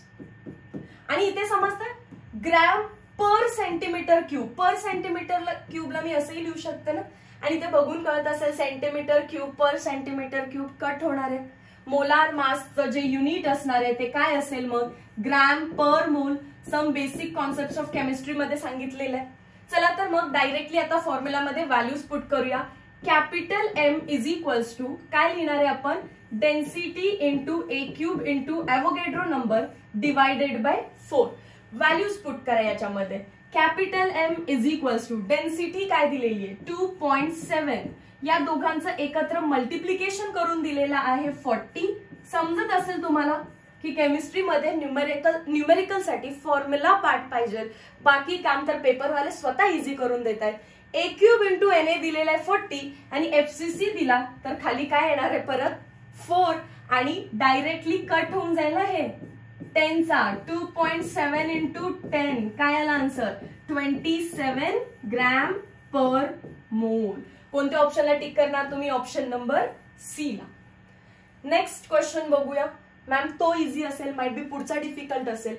आणि इथे समजतं gram per centimetre cube. Per centimetre क्यूबला मी असंही लिहू शकते ना? आणि इथे बघून कळत असेल centimetre cube per centimetre cube cut होणार आहे. मोलार मासचं जे युनिट असणार आहे ते काय असेल मग? Gram per mole some basic concept of chemistry मध्ये सांगितलेलं आहे. चला तर मग डायरेक्टली आता फॉर्म्युलामध्ये व्हॅल्यूज पुट करूया. Capital M is equals to काय लिहिणार आहे आपण? Density into A cube into Avogadro number divided by four values put करा याच्यामध्ये. Capital M is equals to density काय दिलेली आहे? टू पॉईंट सेव्हन या दोघांचं एकत्र मल्टिप्लिकेशन करून दिलेलं आहे फॉर्टी समजत असेल तुम्हाला की केमिस्ट्रीमध्ये न्यूमेरिकल न्यूमेरिकलसाठी फॉर्म्युला पार्ट पाहिजे. बाकी काम तर पेपरवाले स्वतः इझी करून देत आहेत. A cube into N A दिलेला आहे फोर्टी आणि एफसीसी दिला तर खाली काय येणार आहे परत? फोर आणि डायरेक्टली कट होऊन जाईल हे? टेनचा two point seven into ten काय आला answer twenty seven gram per mole कोणत्या ऑप्शनला टिक करणार तुम्ही? ऑप्शन नंबर सी ला. नेक्स्ट क्वेश्चन बघूया. मॅम तो इझी असेल माइट बी पुढचा डिफिकल्ट असेल.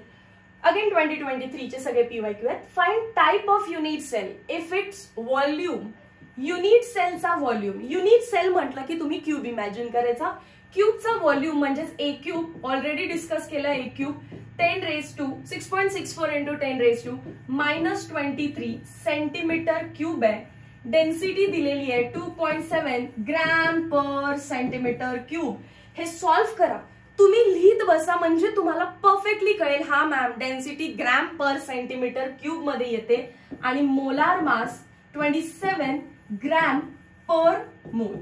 अगेन ट्वेंटी ट्वेंटी थ्रीचे सगळे पीवाय क्यू आहेत. Find type of unit cell if it's volume unit सेलचा volume unit cell म्हटलं की तुम्ही क्यूब इमॅजिन करायचा. क्यूबचा व्हॉल्यूम म्हणजेच ए क्यूब ऑलरेडी डिस्कस केला A cube ten raise to six point six four into ten raise to minus twenty three centimetre cube आहे. Density दिलेली आहे two point seven gram per centimetre cube हे solve करा. तुम्ही लिहित बसा म्हणजे तुम्हाला परफेक्टली कळेल हा ma'am density gram per centimetre क्यूबमध्ये येते. आणि molar mass twenty seven gram per mole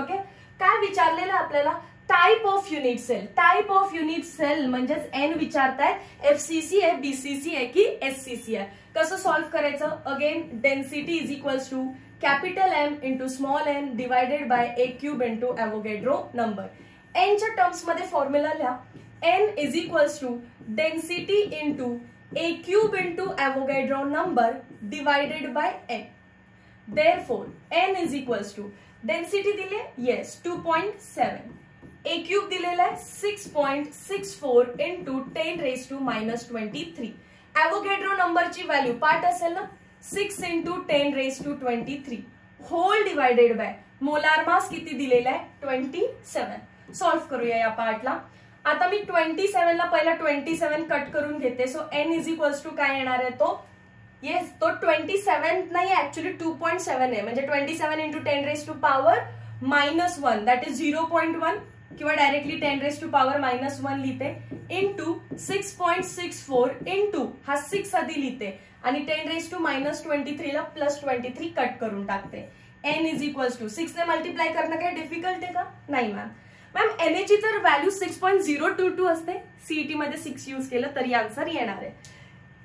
okay काय विचारलेलं आपल्याला? Type of unit cell type of unit cell म्हणजेच एन विचारताय. एफ सी सी आहे बीसीसी आहे की एस सी सी आहे? कसं सॉल्व्ह करायचं? Again density is equals to capital M into small N divided by A cube into Avogadro number एनच्या टर्म्समध्ये formula लिहा. N is equals to density into A cube into Avogadro number divided by N therefore N is equals to density दिले yes two point seven A cube दिलेला आहे six point six four into ten raise to minus twenty three Avogadro नंबरची value part असेल ना? Six into ten raise to twenty three whole divided by molar mass किती दिलेला आहे? Twenty सेवन solve करूया या पार्टला आता मी ट्वेंटी सेव्हनला पहिला ट्वेंटी सेव्हन कट करून घेते. So N is equals to काय येणार आहे तो? येस तो ट्वेंटी सेव्हन नाही ऍक्च्युली टू पॉईंट सेव्हन आहे. म्हणजे twenty seven into ten raise to power minus one that is zero point one किंवा directly ten raise to power minus one लिहिते. Into six point six four into हा six आधी लिहिते. आणि ten raise to minus twenty थ्रीला plus twenty three cut करून टाकते. N is equals to six ने मल्टिप्लाय करणं काही डिफिकल्ट आहे का? नाही मॅम मॅम एनएची तर value six point zero two two असते. सीईटी मध्ये सिक्स युज केलं तरी आन्सर येणार आहे.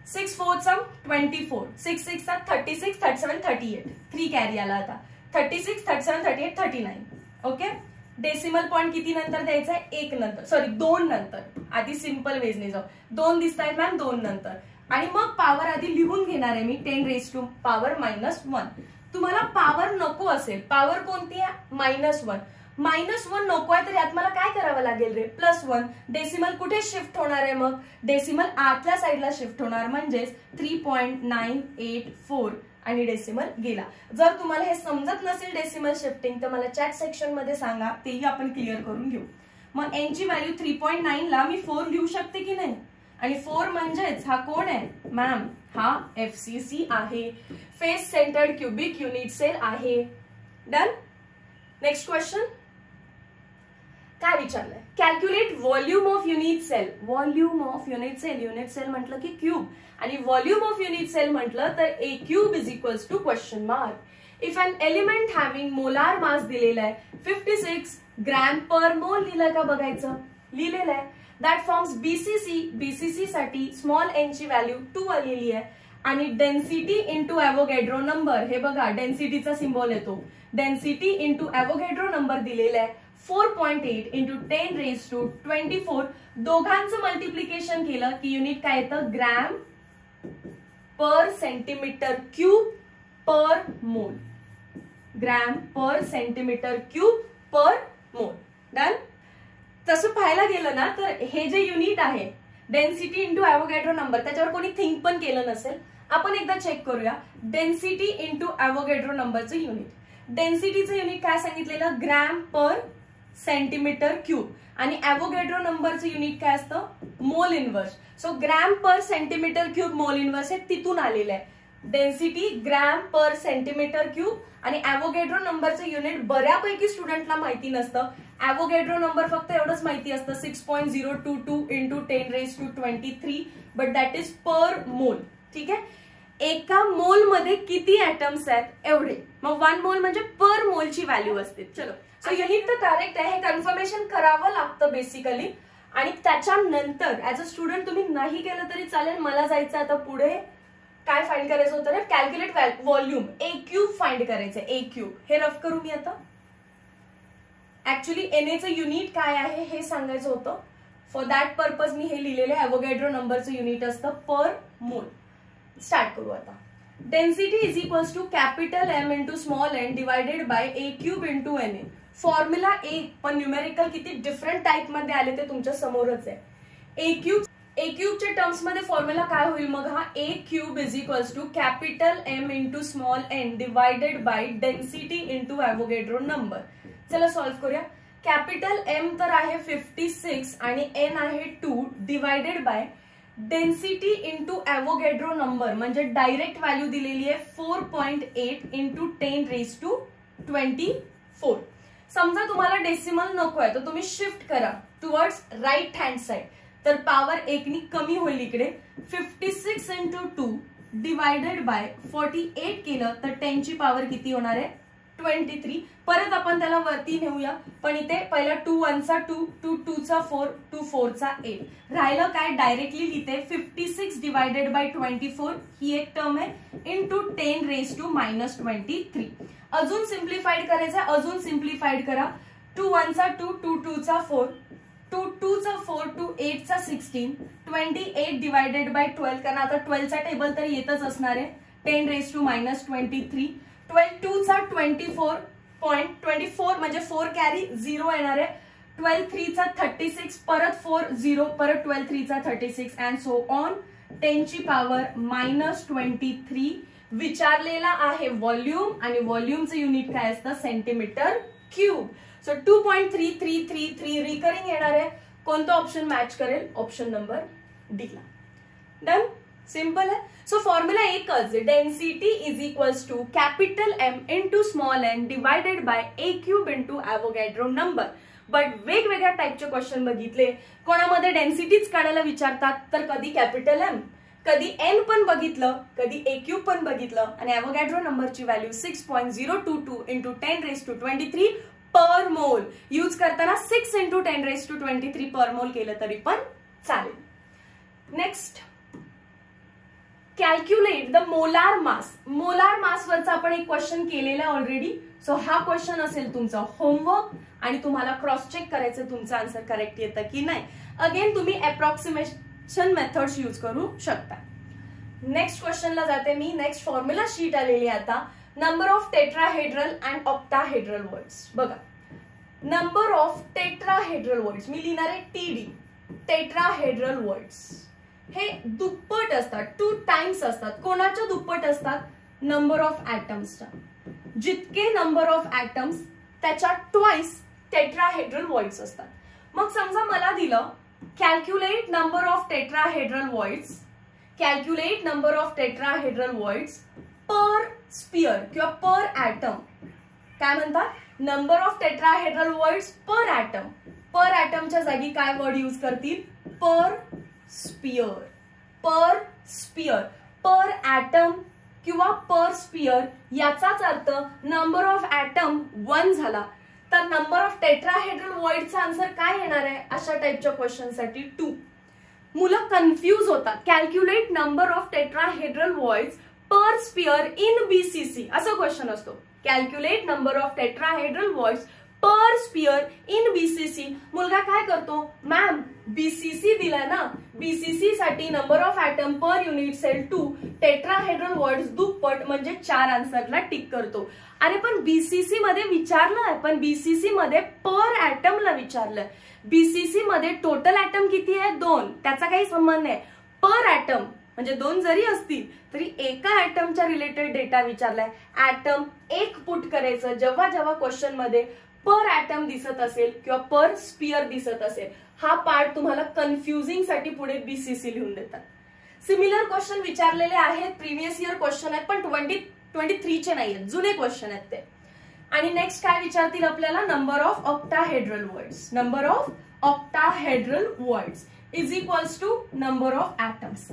Six four sum twenty four. Six six thirty six thirty seven thirty eight. Three carry आला आता. Thirty six thirty seven thirty eight thirty nine okay decimal point किती नंतर द्यायचा आहे एक नंतर. सॉरी दोन नंतर. आधी सिंपल वेजने जाऊ. दोन दिसत आहेत मॅम दोन नंतर. आणि मग पॉवर आधी लिहून घेणार आहे मी. Ten raise to power minus one तुम्हाला पॉवर नको असेल. पॉवर कोणती आहे? मायनस वन मायनस वन नको आहे तर यात मला काय करावं लागेल रे? Plus one. डेसिमल कुठे शिफ्ट होणार आहे मग? डेसिमल आतल्या साईडला शिफ्ट होणार म्हणजेच three point nine eight four आणि डेसिमल गेला. जर तुम्हाला हे समजत नसेल डेसिमल शिफ्टिंग तर मला चॅट सेक्शनमध्ये सांगा तेही आपण क्लिअर करून घेऊ. मग एनची व्हॅल्यू थ्री पॉईंट नाईन ला मी फोर लिहू शकते की नाही? आणि फोर म्हणजेच हा कोण आहे? मॅम हा एफ सी सी आहे. Face centred cubic unit cell आहे. डन नेक्स्ट क्वेश्चन काय विचारलंय? Calculate volume of unit cell volume of unit cell unit cell म्हटलं की क्यूब आणि व्हॉल्यूम ऑफ युनिट सेल म्हटलं तर A cube is equals to question mark if an element having molar mass दिलेला आहे fifty six gram per मोल लिहिलंय का बघायचं? लिहिलेलं आहे. दॅट फॉर्म्स बीसीसी बीसीसी साठी स्मॉल एन ची व्हॅल्यू टू आलेली आहे. आणि डेन्सिटी इंटू अॅव्होगॅड्रो नंबर हे बघा डेन्सिटीचा सिम्बॉल येतो. डेन्सिटी इंटू अॅव्होगॅड्रो नंबर दिलेला आहे. Four point eight into ten raise to twenty four दोघांचं मल्टिप्लिकेशन केलं की युनिट काय येतं? Gram per centimetre cube per mole gram per centimetre cube per mole done तसं पाहायला गेलं ना तर हे जे युनिट आहे डेन्सिटी इंटू अॅव्होगॅड्रो नंबर त्याच्यावर कोणी थिंक पण केलं नसेल. आपण एकदा चेक करूया. डेन्सिटी इंटू अॅव्होगॅड्रो नंबरचं युनिट डेन्सिटीचं युनिट काय सांगितलेलं? ग्रॅम पर सेंटीमीटर क्यूब आणि ॲवोगेड्रो नंबरचं युनिट काय असतं? Mole inverse so gram per centimetre cube mole inverse हे तिथून आलेलं आहे. Density gram per centimetre cube आणि ॲवोगेड्रो नंबरचं युनिट बऱ्यापैकी स्टुडंटला माहिती नसतं. ॲवोगेड्रो नंबर फक्त एवढंच माहिती असतं. Six point zero two two into ten raise to twenty three but that is per mole ठीक आहे? एका मोलमध्ये किती ऍटम्स आहेत? एवढे. मग वन मोल म्हणजे पर मोलची व्हॅल्यू असते. चलो. सो युनिट तर करेक्ट आहे. हे कन्फर्मेशन करावं लागतं बेसिकली आणि त्याच्यानंतर ऍज अ स्टुडंट तुम्ही नाही केलं तरी चालेल. मला जायचं आता पुढे. काय फाइंड करायचं होतं ना calculate volume a cube find करायचं ए क्यूब हे रफ करू मी आता. ऍक्च्युली एनएचं युनिट काय आहे हे सांगायचं होतं. फॉर दॅट पर्पज मी हे लिहिलेलं आहे. अवोगॅड्रो नंबरचं युनिट असतं पर मोल स्टार्ट करू आता. Density is equals to capital M into small n divided by a cube into N A formula a पण न्यूमेरिकल किती डिफरंट टाइपमध्ये आले ते तुमच्या समोरच आहे. ए क्यूब ए क्यूबच्या टर्म्समध्ये फॉर्म्युला काय होईल? मग हा a cube is equals to capital M into small n divided by density into Avogadro number चला सॉल्व्ह करूया. कॅपिटल एम तर आहे फिफ्टी सिक्स आणि एन आहे two divided by density into Avogadro number म्हणजे डायरेक्ट व्हॅल्यू दिलेली आहे four point eight into ten raise to twenty four समजा तुम्हाला डेसिमल नको आहे तर तुम्ही शिफ्ट करा टुवर्ड्स राईट हँड साईड तर पॉवर एकनी कमी होईल इकडे. Fifty six into two divided by forty eight केलं तर टेनची पॉवर किती होणार आहे? ट्वेंटी थ्री परत आपण त्याला वरती नेऊया. पण इथे पहिला टू वनचा टू टू टूचा फोर टू फोरचा एट राहिलं काय? डायरेक्टली लिहिते fifty six divided by twenty four ही एक टर्म आहे. Into ten raise to minus twenty three अजून सिम्प्लिफाईड करायचं आहे अजून सिम्प्लिफाईड करा. टू वनचा टू टू टूचा फोर टू टूचा four two एटचा sixteen twenty eight divided by twelve कारण आता ट्वेल्वचा टेबल तर येतच असणार आहे. Ten raise to minus twenty three twelve टूचा twenty four point twenty four म्हणजे फोर कॅरी झिरो येणार आहे. ट्वेल्व थ्रीचा थर्टी सिक्स परत फोर झिरो परत twelve थ्रीचा thirty six and so on टेनची power minus twenty three विचारलेला आहे व्हॉल्यूम आणि व्हॉल्यूमचं युनिट काय असतं? Centimetre cube. So two point three three three three recurring येणार आहे. कोणतं ऑप्शन मॅच करेल? ऑप्शन नंबर डी ला. डन सिंपल आहे. सो फॉर्म्युला एकच. Density is equals to capital M into small n divided by a cube into Avogadro number but वेगवेगळ्या टाईपचे question बघितले. कोणामध्ये डेन्सिटीच काढायला विचारतात? तर कधी कॅपिटल एम कधी एन पण बघितलं कधी ए क्यूब पण बघितलं आणि ॲवोगॅड्रो नंबरची value six point zero two two into ten raise to twenty three per mole use करताना six into ten raise to twenty three per mole केलं तरी पण चालेल. Next calculate the molar mass molar मासवरचा आपण एक question केलेला already so हा question असेल तुमचा होमवर्क आणि तुम्हाला क्रॉस चेक करायचं तुमचं आन्सर करेक्ट येतं की नाही. अगेन तुम्ही अप्रॉक्सिमेशन मेथड्स यूज करू शकता. नेक्स्ट क्वेश्चनला जाते मी. नेक्स्ट फॉर्म्युला शीट आलेली आता. Number of tetrahedral and octahedral voids बघा. नंबर ऑफ टेट्राहेड्रल वर्ड्स मी लिहिणार आहे टी डी टेट्राहेड्रल वर्ड्स हे दुप्पट असतात. टू टाइम्स असतात. कोणाच्या दुप्पट असतात? नंबर ऑफ ऍटम्सच्या जितके नंबर ऑफ ऍटम्स त्याच्या ट्वाईस टेट्राहेड्रल वर्ड्स असतात. मग समजा मला दिलं calculate number of tetrahedral voids calculate number of tetrahedral voids per sphere किंवा पर ऍटम काय म्हणतात? Number of tetrahedral voids per atom per ॲटमच्या जागी काय वर्ड यूज करतील? Per sphere per sphere per atom किंवा पर स्पियर याचाच अर्थ number of atom one झाला. तर नंबर ऑफ टेट्राहेड्रल वर्डचा आन्सर काय येणार आहे? अशा टाईपच्या क्वेश्चनसाठी टू मुलं कन्फ्यूज होतात. Calculate number of tetrahedral voids per sphere in BCC असा क्वेश्चन असतो. Calculate number of tetrahedral voids per sphere in BCC मुलगा काय करतो? मॅम बीसीसी दिलाय ना? बीसीसी साठी number of atom per unit cell two tetrahedral voids दुप्पट म्हणजे चार आन्सरला टिक करतो. अरे पण बीसीसी मध्ये विचारलंय पण बीसीसी मध्ये पर ऍटमला विचारलंय. बीसीसी मध्ये टोटल ऍटम किती आहे? दोन. त्याचा काही संबंध नाही. पर ऍटम म्हणजे दोन जरी असतील तरी एका ऍटमच्या रिलेटेड डेटा विचारलाय. ऍटम एक पुट करायचं जेव्हा जेव्हा क्वेश्चनमध्ये पर ऍटम दिसत असेल किंवा पर स्पियर दिसत असेल हा पार्ट तुम्हाला कन्फ्युजिंगसाठी पुढे बीसीसी लिहून देतात. सिमिलर क्वेश्चन विचारलेले आहेत प्रिव्हियस इयर क्वेश्चन आहेत पण ट्वेंटी ट्वेंटी थ्रीचे नाही आहेत जुने क्वेश्चन आहेत ते. आणि नेक्स्ट काय विचारतील आपल्याला? Number of octahedral voids number of octahedral voids is equals to number of atoms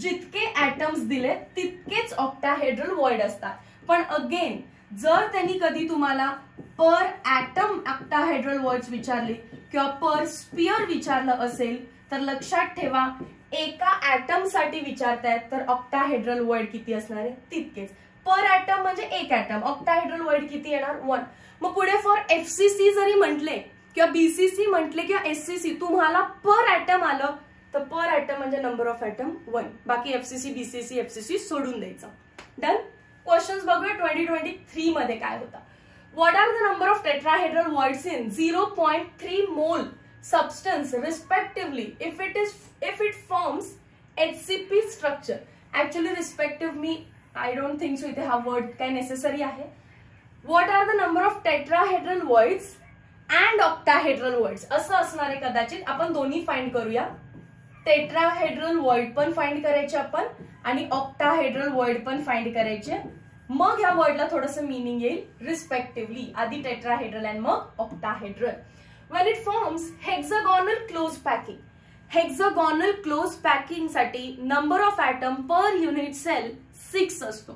जितके ऍटम्स दिले तितकेच ऑक्टाहेड्रल वर्ड असतात. पण अगेन जर त्यांनी कधी तुम्हाला पर ऍटम ऑक्टाहेड्रल वर्ड्स विचारले किंवा पर स्पियर विचारलं असेल तर लक्षात ठेवा एका ऍटमसाठी विचारतायत तर ऑक्टाहायड्रल वर्ड किती असणार आहे? तितकेच. पर ऍटम म्हणजे एक ऍटम ऑक्टाहायड्रल वर्ड किती येणार? वन. मग पुढे फॉर एफसीसी जरी म्हटले किंवा बीसीसी म्हटले किंवा एससीसी तुम्हाला पर ऍटम आलं तर पर ऍटम म्हणजे नंबर ऑफ ऍटम वन. बाकी एफसीसी बीसीसी एफसीसी सोडून द्यायचं. डन क्वेश्चन्स बघूया. ट्वेंटी ट्वेंटी थ्री मध्ये काय होता. What are the number of tetrahedral voids in zero point three mole substance respectively if it is if it forms HCP structure actually respective me I don't think so इथे हा word काय necessary आहे. What are the number of tetrahedral voids and octahedral voids असं असणार आहे कदाचित. आपण दोन्ही फाइंड करूया. टेट्राहेड्रल वर्ड पण फाइंड करायचे आपण आणि ऑक्टाहेड्रल वर्ड पण फाइंड करायचे. मग ह्या वर्डला थोडंसं मिनिंग येईल रिस्पेक्टिव्हली आधी टेट्राहेड्रल अँड मग octahedral when it forms hexagonal close packing hexagonal close पॅकिंगसाठी number of atom per unit cell six असतो.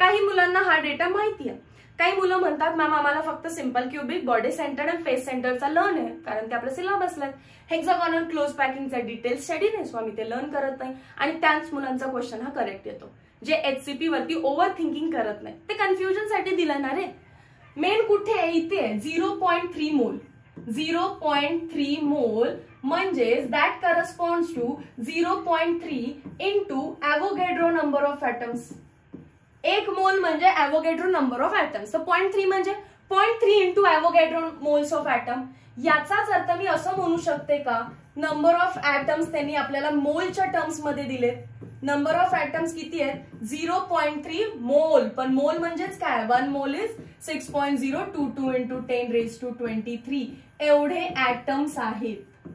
काही मुलांना हा डेटा माहिती आहे काही मुलं म्हणतात मॅम आम्हाला फक्त सिंपल क्युबिक बॉडी सेंटर आणि फेस सेंटरचा लर्न आहे कारण ते आपलं सिलेबसला हेक्झागॉनल क्लोज पॅकिंगचा डिटेल स्टडी नाही सो आम्ही ते लर्न करत नाही. आणि त्याच मुलांचा क्वेश्चन हा करेक्ट येतो. जे एचसीपी वरती ओव्हर थिंकिंग करत नाही ते कन्फ्युजनसाठी दिलं ना रे. मेन कुठे आहे? इथे zero point three mole zero point three mole म्हणजेच that correspond to zero point three into Avogadro number of atoms एक मोल म्हणजे ॲव्होगेड्रो नंबर ऑफ ॲटम्स तर पॉईंट थ्री म्हणजे point three into Avogadro moles of atom याचाच अर्थ मी असं म्हणू शकते का नंबर ऑफ ॲटम्स त्यांनी आपल्याला मोलच्या टर्म्समध्ये दिलेत. नंबर ऑफ ऍटम्स किती आहेत? झिरो पॉईंट थ्री मोल पण मोल म्हणजेच काय? One mole is six point zero two two into ten raise to twenty three एवढे ऍटम्स आहेत.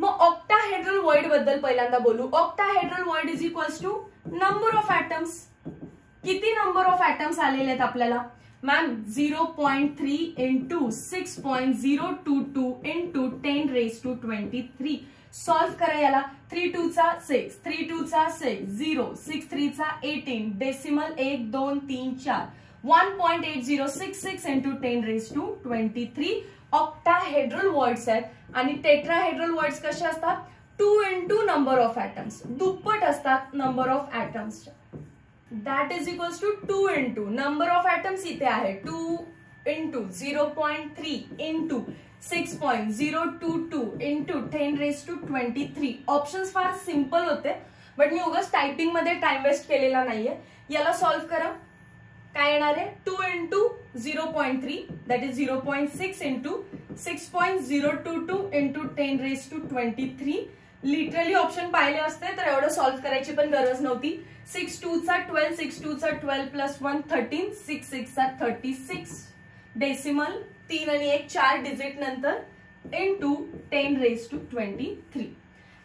मग ऑक्टाहेड्रल वर्डबद्दल पहिल्यांदा बोलू. Octahedral word is equals to number of atoms किती नंबर ऑफ ऍटम्स आलेले आहेत आपल्याला? Ma'am zero point three into six point zero two two into ten raise to twenty three solve करा याला. थ्री टू चा सिक्स थ्री टू चा six zero six three चा eighteen decimal एक दोन तीन चार. One point eight zero six six into ten raise to twenty three octahedral voids आहेत. आणि टेट्राहेड्रल वर्ड्स कसे असतात? Two into number of atoms दुप्पट असतात number of ऍटम्सच्या that is equals to two into number of atoms इथे आहे. Two into zero point three into six point zero two two into ten raise to twenty three options फार simple होते but मी उगाच टायपिंगमध्ये time waste केलेला नाहीये. याला सॉल्व्ह करा. काय येणार आहे? Two into zero point three that is zero point six into six point zero two two into ten raise to twenty three literally option पाहिले असते तर एवढं सॉल्व्ह करायची पण गरज नव्हती. सिक्स टू चा ट्वेल्व सिक्स टू चा twelve plus one thirteen six six चा थर्टी सिक्स डेसिमल तीन आणि एक चार डिजिट नंतर into ten raise to twenty three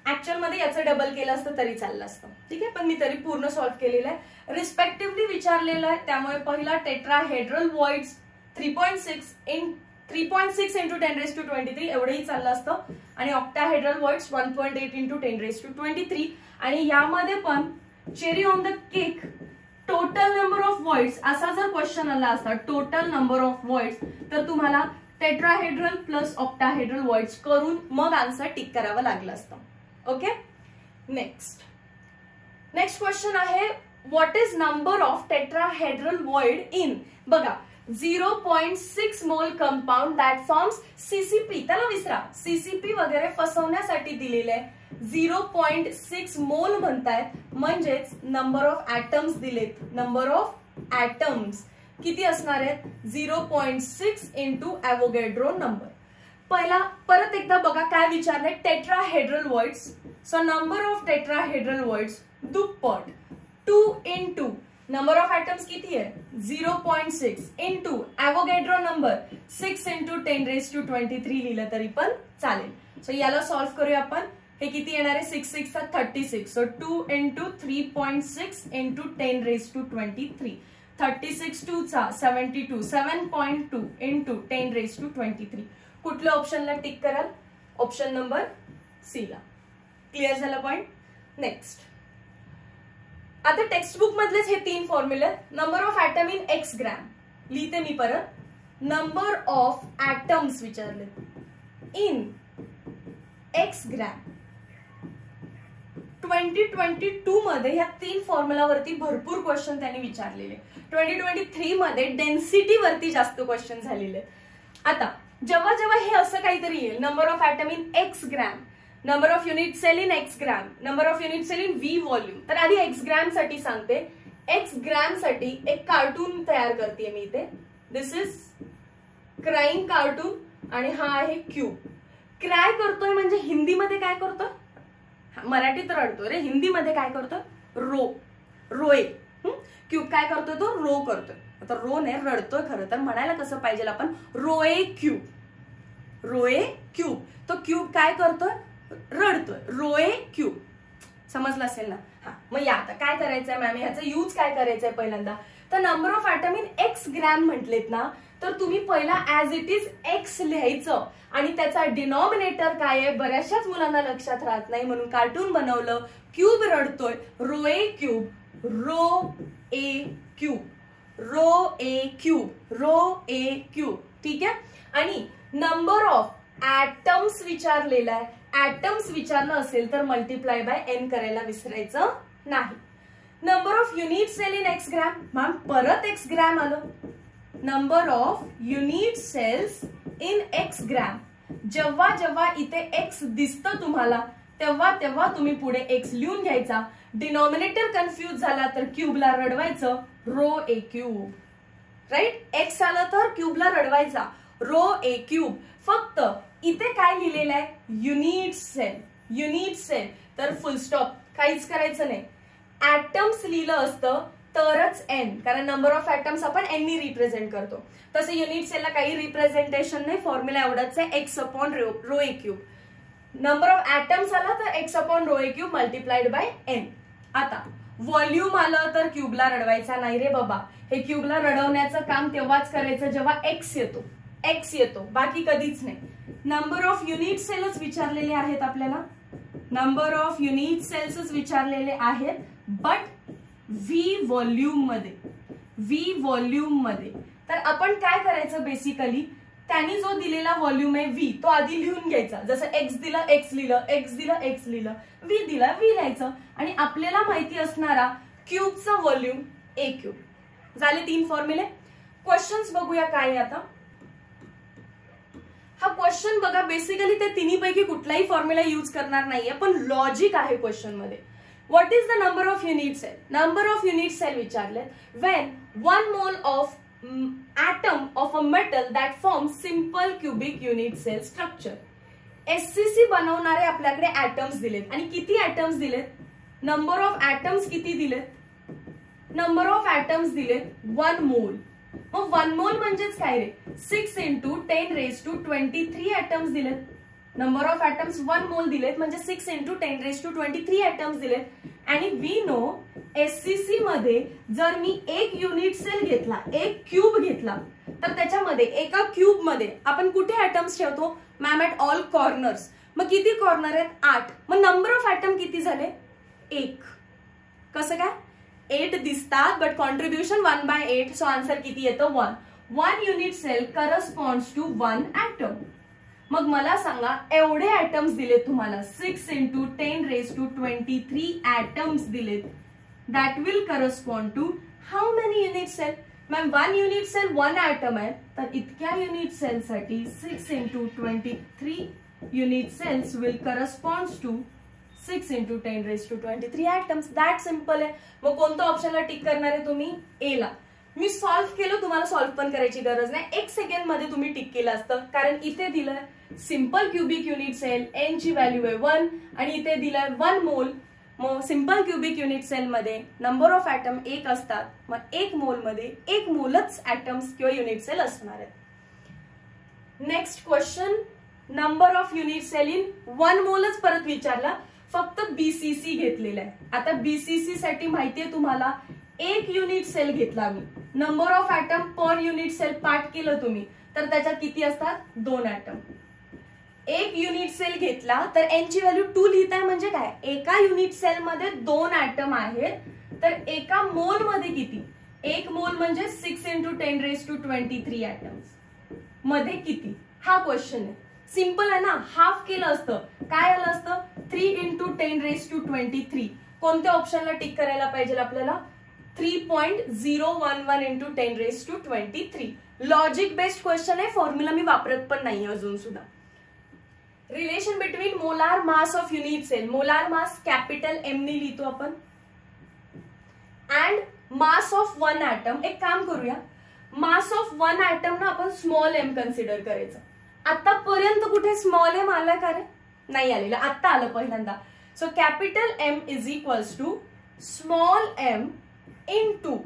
ऍक्च्युअलमध्ये याचं डबल केलं असतं तरी चाललं असतं. ठीक आहे? पण मी तरी पूर्ण सॉल्व्ह केलेलं आहे. रिस्पेक्टिव्हली विचारलेलं आहे त्यामुळे पहिला tetrahedral voids three point six in three point six into ten raise to twenty three एवढंही चाललं असतं. आणि octahedral voids one point eight into ten raise to twenty three आणि यामध्ये पण cherry on the cake total number of voids असा जर question आला असता टोटल नंबर ऑफ वर्ड्स तर तुम्हाला टेट्राहेड्रल प्लस ऑप्टाहेड्रल वर्ड्स करून मग आन्सर टिक करावं लागलं असतं. ओके नेक्स्ट नेक्स्ट क्वेश्चन आहे what is number of tetrahedral word in बघा zero point six mole compound that forms CCP त्याला विसरा. सीसीपी वगैरे फसवण्यासाठी दिलेले आहे. झिरो पॉईंट सिक्स मोल म्हणतायत. म्हणजेच नंबर ऑफ ऍटम्स दिलेत. नंबर ऑफ ऍटम्स किती असणार आहेत? Zero point six into Avogadro number पहिला परत एकदा बघा काय विचारलंय? Tetrahedral voids so number of tetrahedral voids दुप्पट. Two into number of atoms किती आहे? Zero point six into Avogadro number six into ten raise to twenty three लिहिलं तरी पण चालेल. सो याला सॉल्व्ह करूया आपण. हे किती येणार आहे? Six six thirty six so two into three point six into ten raise to twenty three thirty six two चा seventy two seven point two into ten raise to twenty three कुठल्या ऑप्शनला tick कराल? Option number C ला. Clear झालं point next आता textbook मधलेच हे तीन फॉर्म्युले number of atom in x gram लिहिते मी परत. नंबर ऑफ ऍटम्स विचारले. In x gram twenty twenty two मध्ये ह्या तीन फॉर्म्युलावरती भरपूर क्वेश्चन त्यांनी विचारलेले. ट्वेंटी ट्वेंटी थ्री मध्ये डेन्सिटी वरती जास्त क्वेश्चन झालेले. आता जेव्हा जेव्हा हे असं काहीतरी येईल number of atom in x gram number of unit cell in x gram number of unit cell in V volume तर आधी एक्स ग्रॅमसाठी सांगते. एक्स ग्रॅमसाठी एक कार्टून तयार करते मी इथे. दिस इज क्राईंग कार्टून आणि हा आहे क्यूब क्राय करतोय म्हणजे हिंदीमध्ये काय करतोय? मराठीत रडतोय. रे हिंदीमध्ये काय करतोय रो. रोए. क्यूब काय करतोय तो? रो करतोय. आता रो नाही रडतोय खरं तर. म्हणायला कसं पाहिजे आपण? रोए क्यूब. रोए क्यूब. तो क्यूब काय करतोय? रडतोय. रोए क्यूब. समजलं असेल ना? हा. मग या. आता काय करायचंय मॅम? ह्याचा यूज काय करायचंय पहिल्यांदा? तर number of atom in x gram म्हटलेत ना तर तुम्ही पहिला ऍज इट इज एक्स लिहायचं. आणि त्याचा डिनॉमिनेटर काय आहे? बऱ्याचशाच मुलांना लक्षात राहत नाही. म्हणून कार्टून बनवलं cube रडतोय. Rho a cube rho a cube rho a cube rho a cube ठीक आहे? आणि नंबर ऑफ ऍटम्स विचारलेला आहे. ऍटम्स विचारलं असेल तर मल्टिप्लाय बाय एन करायला विसरायचं नाही. Number of unit cell in x gram ma'am परत एक्स ग्रॅम आलं. Number of unit cells in x gram जेव्हा जेव्हा इथे एक्स दिसतं तुम्हाला तेव्हा तेव्हा तुम्ही पुढे एक्स लिहून घ्यायचा. डिनॉमिनेटर कन्फ्यूज झाला तर क्यूबला रडवायचं. Rho a cube right x आलं तर क्यूबला रडवायचा. रो ए क्यूब फक्त इथे काय लिहिलेलं आहे? युनिट सेल युनिट सेल तर फुल स्टॉप काहीच करायचं नाही. ऍटम्स लिहिलं असतं तरच एन कारण नंबर ऑफ ऍटम्स आपण एननी रिप्रेझेंट करतो. तसं युनिट सेलला काही रिप्रेझेंटेशन नाही फॉर्म्युला एवढाच आहे x upon rho a cube number of atoms आला तर x upon rho a cube multiplied by n आता व्हॉल्यूम आलं तर क्यूबला रडवायचा नाही रे बाबा. हे क्यूबला रडवण्याचं काम तेव्हाच करायचं जेव्हा एक्स येतो. एक्स येतो बाकी कधीच नाही. नंबर ऑफ युनिट सेलच विचारलेले आहेत आपल्याला? नंबर ऑफ युनिट सेल्सच विचारलेले आहेत. बट व्ही व्हॉल्यूममध्ये व्ही व्हॉल्यूममध्ये. तर आपण काय करायचं बेसिकली त्यांनी जो दिलेला व्हॉल्यूम आहे व्ही तो आधी लिहून घ्यायचा. जसं एक्स दिलं एक्स लिहिलं एक्स दिलं एक्स लिहिलं व्ही दिला व्ही लिहायचं. आणि आपल्याला माहिती असणारा क्यूबचा व्हॉल्यूम ए क्यूब झाले तीन फॉर्म्युले क्वेश्चन्स बघूया काय आता. हा क्वेश्चन बघा बेसिकली ते तिन्हीपैकी कुठलाही फॉर्म्युला यूज करणार नाहीये पण लॉजिक आहे क्वेश्चनमध्ये. What is the number of unit cell number of unit cell विचारले when one mole of atom of a metal that form simple cubic unit cell structure SCC बनवणारे आपल्याकडे atoms दिलेत. आणि किती ऍटम्स दिलेत? नंबर ऑफ ऍटम्स किती दिलेत? Number of atoms दिलेत वन मोल मग वन मोल म्हणजेच काय रे? Six into ten raise to twenty three atoms दिलेत. Number of atoms one mole दिलेत म्हणजे six into ten raise to twenty three atoms दिलेत. आणि वी नो एससीसी मध्ये जर मी एक युनिट सेल घेतला एक क्यूब घेतला तर त्याच्यामध्ये एका क्यूबमध्ये आपण कुठे ऍटम्स ठेवतो? मॅम ऍट ऑल कॉर्नर्स मग किती कॉर्नर आहेत? आठ. मग नंबर ऑफ ऍटम किती झाले? एक. कसं काय? एट दिसतात but contribution one by eight so answer किती येतं? One one unit cell corresponds to one atom मग मला सांगा एवढे ऍटम्स दिलेत तुम्हाला? Six into ten raise to twenty three atoms दिलेत. That will correspond to how many unit cell ma'am one unit cell one atom आहे. तर इतक्या युनिट सेलसाठी six into twenty three unit cells will correspond to six into ten raise to twenty three atoms that simple आहे. मग कोणत्या ऑप्शनला tick करणार आहे तुम्ही? ए ला. मी सॉल्व्ह केलं तुम्हाला सॉल्व्ह पण करायची गरज नाही. एक सेकंडमध्ये तुम्ही टिक केलं असतं. कारण इथे दिलंय. Simple cubic unit cell N ची व्हॅल्यू आहे वन आणि इथे दिलंय वन मोल मग सिंपल क्युबिक युनिट सेल मध्ये नंबर ऑफ ऍटम एक असतात. मग एक मोलमध्ये एक मोलच ऍटम्स किंवा युनिट सेल असणार आहेत. Next question number of unit cell in one मोलच परत विचारला. फक्त बीसीसी घेतलेलं आहे. आता बीसीसी साठी माहितीये तुम्हाला एक युनिट सेल घेतला मी number of atom per unit cell पाठ केलं तुम्ही. तर त्याच्यात किती असतात? दोन ऍटम एक युनिट सेल घेतला तर एनची व्हॅल्यू टू लिहिताय म्हणजे काय? एका युनिट सेल मध्ये दोन ऍटम आहेत तर एका मोलमध्ये किती? एक मोल म्हणजे six into ten raise to twenty three ऍटम्समध्ये किती? हा क्वेश्चन आहे. सिंपल आहे ना? हाफ केलं असतं. काय आलं असतं? Three into ten raise to twenty three कोणत्या ऑप्शनला टिक करायला पाहिजे आपल्याला? Three point zero one one into ten raise to twenty three logic based question आहे. फॉर्म्युला मी वापरत पण नाही अजून सुद्धा. Relation between molar mass of unit cell. Molar mass capital M ने लिहितो आपण. And mass of one atom एक काम करूया. मास ऑफ वन ऍटम ना आपण स्मॉल एम कन्सिडर करायचं. आतापर्यंत कुठे स्मॉल एम आला का रे? नाही आलेलं. आत्ता आलं पहिल्यांदा. So capital M is equals to small m into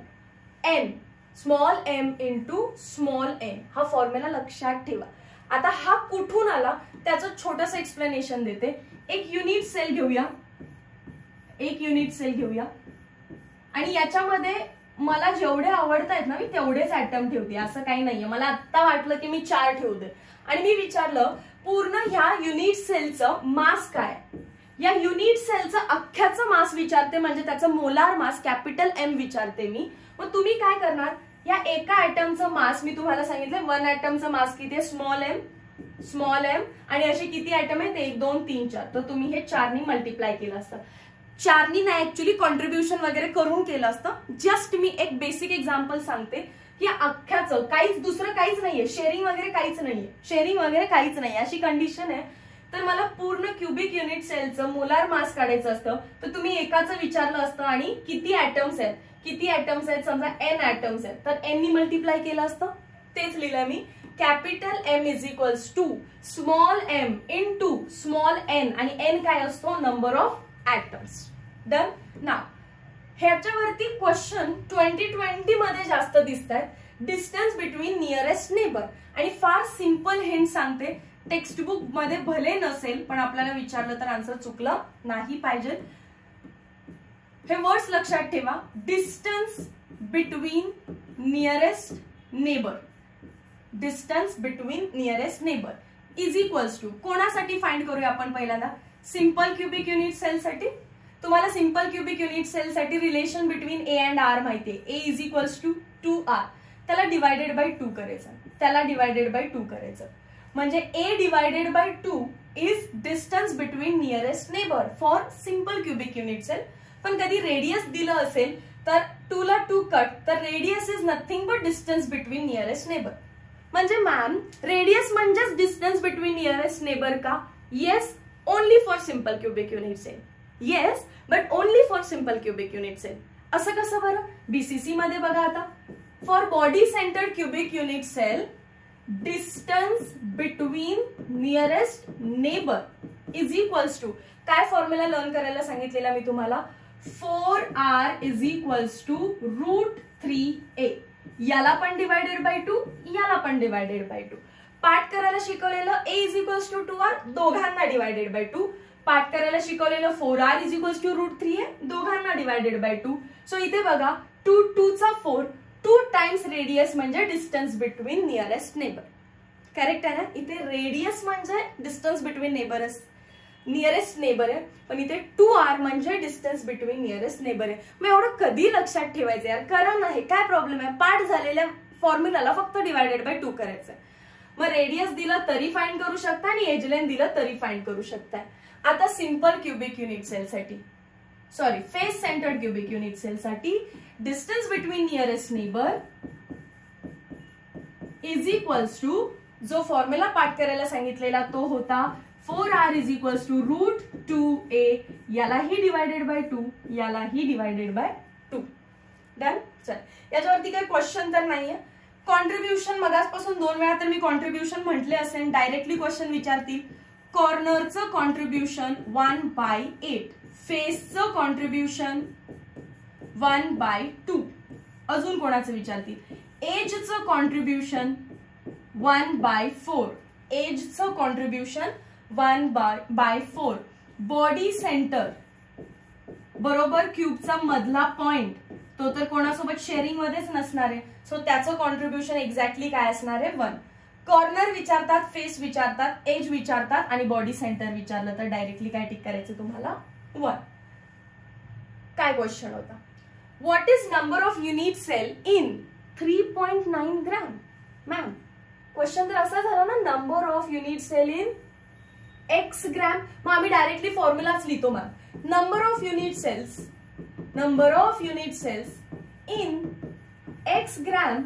n small m into small n हा फॉर्म्युला लक्षात ठेवा. आता हा कुठून आला त्याचं छोटस एक्सप्लेनेशन देते. एक युनिट सेल घेऊया. एक युनिट सेल घेऊया. आणि याच्यामध्ये मला जेवढे आवडतायत ना मी तेवढेच ऍटम ठेवते. असं काही नाहीये. मला आत्ता वाटलं की मी चार ठेवते आणि मी विचारलं पूर्ण ह्या युनिट सेलचं मास काय? या युनिट सेलचं अख्ख्याचं मास विचारते म्हणजे त्याचं मोलार मास कॅपिटल एम विचारते मी. मग तुम्ही काय करणार? या एका ऍटमचं मास मी तुम्हाला सांगितलं वन ऍटमचं मास किती आहे? स्मॉल एम स्मॉल एम आणि असे किती ऍटम आहेत? एक दोन तीन चार. तर तुम्ही हे चारनी मल्टिप्लाय केलं असतं. चारनी नाही ऍक्च्युली कॉन्ट्रीब्युशन वगैरे करून केलं असतं. जस्ट मी एक बेसिक एक्झाम्पल सांगते की अख्ख्याचं काहीच दुसरं काहीच नाहीये. शेअरिंग वगैरे काहीच नाहीये. शेअरिंग वगैरे काहीच नाही अशी कंडिशन आहे. तर मला पूर्ण क्युबिक युनिट सेलचं मोलार मास काढायचं असतं. तर तुम्ही एकाचं विचारलं असतं आणि किती ऍटम्स आहेत? किती ऍटम्स आहेत? समजा एन ऍटम्स आहेत. तर एननी मल्टिप्लाय केलं असतं? तेच लिहिलं मी. Capital M is equals to small m into small n आणि एन काय असतो? नंबर ऑफ ऍटम्स डन ना ह्याच्यावरती क्वेश्चन ट्वेंटी ट्वेंटी मध्ये जास्त दिसत आहेत डिस्टन्स बिटवीन नियरेस्ट नेबर आणि फार सिंपल हिंट सांगते. टेक्स्ट बुकमध्ये भले नसेल पण आपल्याला विचारलं तर आन्सर चुकलं नाही पाहिजे. हे वर्ड्स लक्षात ठेवा. Distance between nearest neighbour distance between nearest neighbour is equals to कोणासाठी फाइंड करूया आपण पहिल्यांदा? सिंपल क्युबिक युनिट सेलसाठी तुम्हाला सिंपल क्युबिक युनिट सेलसाठी relation between a and r माहितीये. A is equals to two r त्याला डिवायडेड बाय टू करायचं. त्याला डिवायडेड बाय टू करायचं. म्हणजे a divided by two is distance between nearest neighbour for simple cubic unit cell पण कधी radius दिलं असेल तर टू ला टू कट तर radius is nothing but distance between nearest neighbour म्हणजे मॅम रेडियस म्हणजेच डिस्टन्स बिटवीन नियरेस्ट नेबर का? Yes only for simple cubic unit cell yes but only for simple cubic unit cell असं कसं बरं? BCC मध्ये बघा आता. For body centred cubic unit cell distance between nearest neighbour is equals to काय formula learn करायला सांगितलेला मी तुम्हाला? Four r is equals to root three a. याला पण डिवायडेड बाय टू याला पण डिवायडेड बाय टू पाठ करायला शिकवलेलं a is equals to two r दोघांना डिवायडेड बाय टू पाठ करायला शिकवलेलं four r is equals to root three a दोघांना डिवायडेड बाय टू सो इथे बघा टू टू चा फोर टू टाइम्स रेडियस म्हणजे distance between nearest neighbour correct आहे ना? इथे रेडियस म्हणजे distance between neighbours nearest neighbour आहे. पण इथे टू आर म्हणजे डिस्टन्स बिटवीन नियरेस्ट नेबर आहे. मग एवढं कधी लक्षात ठेवायचं यार? करा नाही. काय प्रॉब्लेम आहे? पाठ झालेल्या फॉर्म्युलाला फक्त डिवायडेड बाय टू करायचं मग रेडियस दिलं तरी फाईंड करू शकता आणि एजलेन दिलं तरी फाईंड करू शकता. आता सिंपल क्युबिक युनिट सेलसाठी sorry face centred cubic unit सेलसाठी distance between nearest neighbour is equals to जो फॉर्म्युला पाठ करायला सांगितलेला तो होता four r is equals to root two a यालाही डिवायडेड बाय टू यालाही डिवायडेड बाय टू डन चल. याच्यावरती काही क्वेश्चन तर नाहीये. कॉन्ट्रीब्युशन मगासपासून दोन वेळा तर मी कॉन्ट्रीब्युशन म्हटले असेल. डायरेक्टली क्वेश्चन विचारतील. कॉर्नरचं कॉन्ट्रीब्युशन वन बाय एट फेसचं कॉन्ट्रीब्युशन वन बाय टू अजून कोणाचं विचारतील? एजचं contribution one by four एजचं contribution one by by four. Body centre बरोबर क्यूबचा मधला पॉइंट तो तर कोणासोबत शेअरिंग मध्येच नसणार आहे. सो त्याचं कॉन्ट्रीब्युशन एक्झॅक्टली काय असणार आहे? वन कॉर्नर विचारतात फेस विचारतात एज विचारतात आणि बॉडी सेंटर विचारलं तर डायरेक्टली काय टिक करायचं तुम्हाला? वन काय क्वेश्चन होता? What is number of unit cell in three point nine gram ma'am question तर असा झाला ना number of unit cell in x gram मग आम्ही डायरेक्टली फॉर्म्युलाच लिहितो ma'am number of unit cells number of unit cells in x gram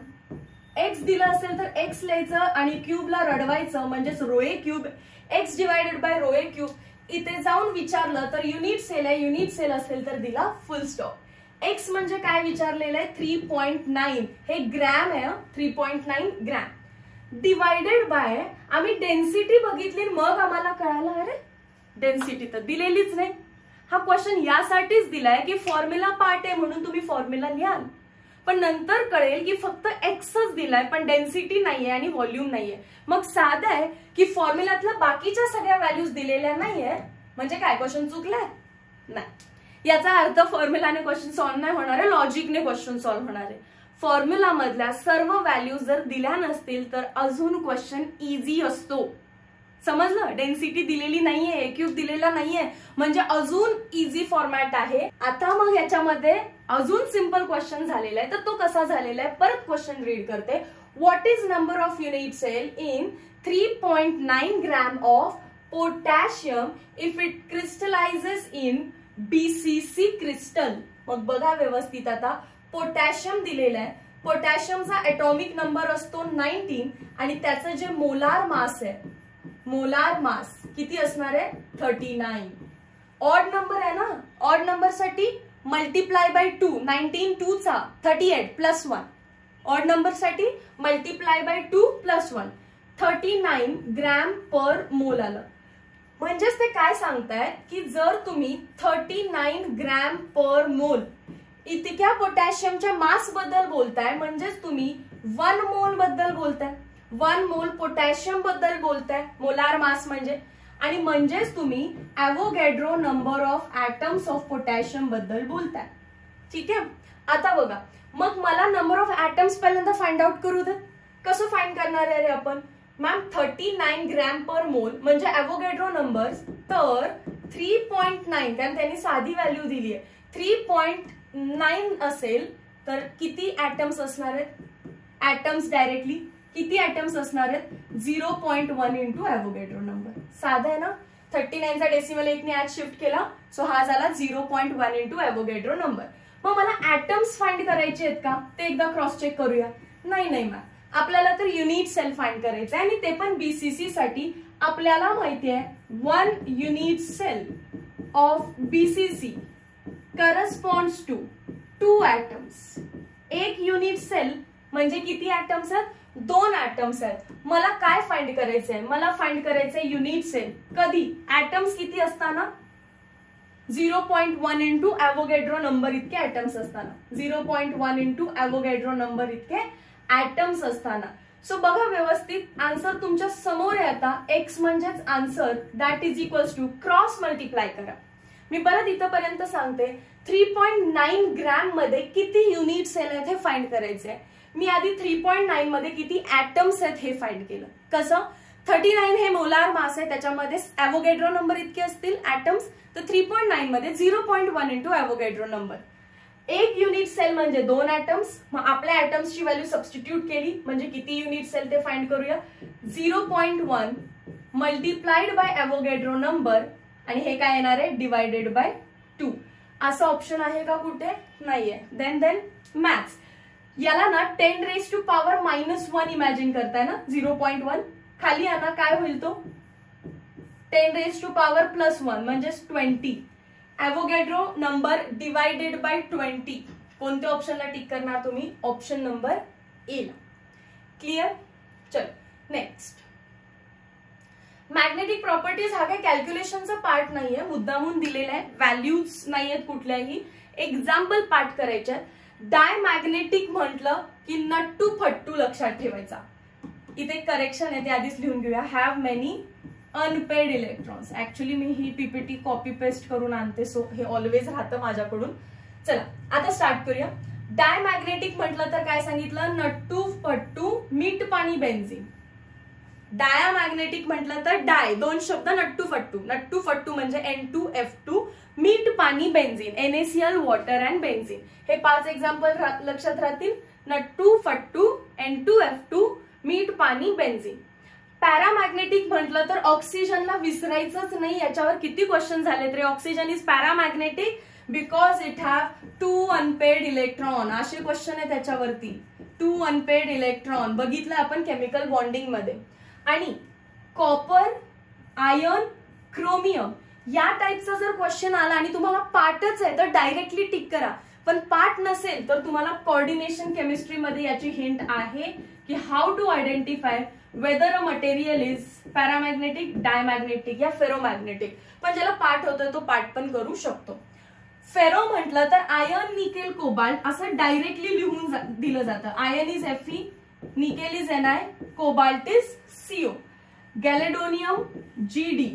x दिलं असेल तर एक्स लिहायचं आणि क्यूबला रडवायचं म्हणजेच rho a cube x divided by rho a cube इथे जाऊन विचारलं तर युनिट सेल आहे युनिट सेल असेल तर दिला फुल स्टॉप एक्स म्हणजे काय विचारलेलं आहे? थ्री पॉईंट नाईन हे ग्रॅम आहे three point nine gram divided by आम्ही डेन्सिटी बघितली मग आम्हाला कळालं अरे डेन्सिटी तर दिलेलीच नाही. हा क्वेश्चन यासाठीच दिलाय की फॉर्म्युला पार्ट आहे म्हणून तुम्ही फॉर्म्युला लिहाल. पण नंतर कळेल की फक्त एक्सच दिलाय पण डेन्सिटी नाहीये आणि व्हॉल्यूम नाहीये. मग साधं आहे की फॉर्म्युल्यातल्या बाकीच्या सगळ्या व्हॅल्यूज दिलेल्या नाहीये. म्हणजे काय क्वेश्चन चुकलाय? नाही. याचा अर्थ फॉर्म्युलाने क्वेश्चन सॉल्व्ह नाही होणार आहे लॉजिकने क्वेश्चन सॉल्व्ह होणार आहे. फॉर्म्युला मधल्या सर्व व्हॅल्यूज जर दिल्या नसतील तर अजून क्वेश्चन इझी असतो. समजलं? डेन्सिटी दिलेली नाहीये क्यूब दिलेला नाहीये. म्हणजे अजून इझी फॉर्मॅट आहे. आता मग याच्यामध्ये अजून सिंपल क्वेश्चन झालेला आहे. तर तो कसा झालेला आहे? परत क्वेश्चन रीड करते. What is number of unit cell in three point nine gram of potassium if it crystallizes in BCC crystal मग बघा व्यवस्थित आता. पोटॅशियम दिलेलं आहे. पोटॅशियमचा एटॉमिक नंबर असतो नाईन्टीन आणि त्याचं जे मोलार मास आहे मोलार मास किती असणार आहे? थर्टी नाईन ऑड नंबर आहे ना? ऑड नंबरसाठी multiply by two nineteen टूचा thirty eight plus one odd नंबरसाठी multiply by two plus one thirty nine gram per mole आलं. म्हणजेच ते काय सांगतायत? की जर तुम्ही थर्टी नाईन ग्रॅम पर मोल इतक्या पोटॅशियमच्या मासबद्दल बोलताय म्हणजेच तुम्ही वन मोलबद्दल बोलताय. वन मोल पोटॅशियमबद्दल बोलताय मोलार मास म्हणजे. आणि म्हणजेच तुम्ही Avogadro number of atoms of पोटॅशियमबद्दल बोलताय. ठीक आहे? आता बघा मग मला नंबर ऑफ ऍटम्स पहिल्यांदा फाइंड आउट करू दे. कसं फाइंड करणार आहे रे आपण? Ma'am thirty nine gram per mole म्हणजे अॅव्होगॅड्रो नंबर तर थ्री पॉईंट नाईन कारण त्यांनी साधी व्हॅल्यू दिली आहे. थ्री पॉईंट नाईन असेल तर किती ऍटम्स असणार आहेत? ऍटम्स डायरेक्टली किती ऍटम्स असणार आहेत? Zero point one into Avogadro number साधा आहे ना? थर्टी नाईनचा डेसिमल एकने आज शिफ्ट केला सो हा झाला zero point one into Avogadro number मग मला ऍटम्स फाइंड करायचे आहेत का? ते एकदा क्रॉस चेक करूया. नाही नाही मॅम आपल्याला तर युनिट सेल फाइंड करायचं आहे आणि ते पण बीसीसी साठी आपल्याला माहिती आहे one unit cell of BCC corresponds to two atoms एक युनिट सेल म्हणजे किती ऍटम्स आहेत? दोन ऍटम्स आहेत. मला काय फाइंड करायचंय? मला फाइंड करायचंय युनिट सेल कधी? ऍटम्स किती असताना? Zero point one into Avogadro number इतके ऍटम्स असताना. Zero point one into Avogadro number इतके ऍटम्स असताना. सो बघा व्यवस्थित. आन्सर तुमच्यासमोर आहे आता. एक्स म्हणजेच answer that is equals to cross multiply करा. मी परत इथंपर्यंत सांगते थ्री पॉईंट नाईन ग्रॅममध्ये किती युनिट सेल आहेत हे फाइंड करायचे मी आधी थ्री पॉईंट नाईन मध्ये किती ऍटम्स आहेत हे फाइंड केलं. कसं? थर्टी नाईन हे मोलार मास आहे त्याच्यामध्ये अॅव्होगॅड्रो नंबर इतके असतील ऍटम्स तर थ्री पॉईंट नाईन मध्ये zero point one into Avogadro number एक युनिट सेल म्हणजे दोन ऍटम्स मग आपल्या ऍटम्सची व्हॅल्यू सबस्टिट्यूट केली म्हणजे किती युनिट सेल ते फाइंड करूया? Zero point one multiplied by Avogadro number आणि हे काय येणार आहे? डिवायडेड बाय टू असं ऑप्शन आहे का कुठे? नाहीये. देन देन मॅथ्स याला ना ten raise to power minus one imagine करताय ना? झिरो पॉईंट वन खाली आणा काय होईल तो? Ten raise to power plus one म्हणजेच twenty Avogadro number divided by twenty कोणत्या ऑप्शनला टिक करणार तुम्ही? ऑप्शन नंबर ए ला. क्लिअर चल. मॅग्नेटिक प्रॉपर्टीज हा काही कॅल्क्युलेशनचा पार्ट नाहीये. मुद्दामून दिलेला आहे. व्हॅल्यूज नाहीयेत कुठल्याही. एक्झाम्पल पार्ट डाय डायमॅग्नेटिक म्हटलं की नट्टू फट्टू लक्षात ठेवायचा. इथे करेक्शन आहे ते आधीच लिहून घेऊया. Have many unpaired electrons actually मी ही पीपीटी कॉपी पेस्ट करून आणते सो हे ऑलवेज राहतं माझ्याकडून. चला आता स्टार्ट करूया. डायमॅग्नेटिक म्हटलं तर काय सांगितलं? नट्टू फट्टू मीठ पाणी बेन्झिन डायामॅग्नेटिक म्हटलं तर डाय दोन शब्द नट्टू फट्टू. नट्टू फट्टू म्हणजे एन टू एफ टू मीठ पाणी benzene NaCl water and benzene हे पाच एक्झाम्पल लक्षात राहतील. नट्टू फट्टू एन टू एफ टू मीठ पाणी बेन्झिन पॅरामॅग्नेटिक म्हटलं तर ऑक्सिजनला विसरायचंच नाही. याच्यावर किती क्वेश्चन झाले तरी oxygen is paramagnetic because it have two unpaired electron असे क्वेश्चन आहे त्याच्यावरती. टू अनपेड इलेक्ट्रॉन बघितलं आपण केमिकल बॉन्डिंगमध्ये. आणि कॉपर आयर्न क्रोमियम या टाईपचा जर क्वेश्चन आला आणि तुम्हाला पाठच आहे तर डायरेक्टली टिक करा. पण पाठ नसेल तर तुम्हाला कॉर्डिनेशन केमिस्ट्रीमध्ये याची हिंट आहे की how to identify whether a material is paramagnetic diamagnetic या फेरोमॅग्नेटिक पण ज्याला पाठ होतोय तो पाठ पण करू शकतो. फेरो म्हटलं तर आयर्न निकेल कोबाल्ट असं डायरेक्टली लिहून दिलं जातं. Iron is F E nickel is N I cobalt is CO. Gadolinium G D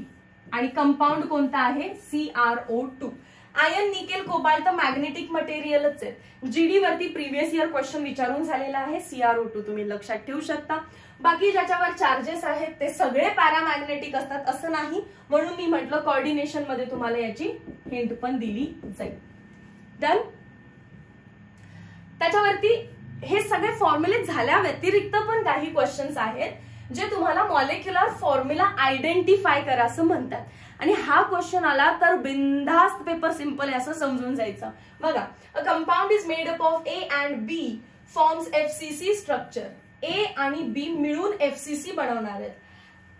आणि कंपाऊंड कोणता आहे? C R O two ion nickel cobalt magnetic मटेरियलच आहेत. जीडी वरती प्रिव्हियस इयर क्वेश्चन विचारून झालेला आहे. सीआरओ टू तुम्ही लक्षात ठेवू शकता. बाकी ज्याच्यावर चार्जेस आहेत ते सगळे पॅरामॅग्नेटिक असतात असं नाही. म्हणून मी म्हटलं कॉर्डिनेशनमध्ये तुम्हाला याची हिंट पण दिली जाईल. डन त्याच्यावरती हे सगळे फॉर्म्युले झाल्या व्यतिरिक्त पण काही क्वेश्चन्स आहेत. जे तुम्हाला मॉलिक्युलर फॉर्म्युला आयडेंटिफाय करा असं म्हणतात. आणि हा क्वेश्चन आला तर बिंदास्त पेपर सिंपल आहे असं समजून जायचं. बघा a compound is made up of A and B forms FCC structure A आणि बी मिळून एफसीसी बनवणार आहेत.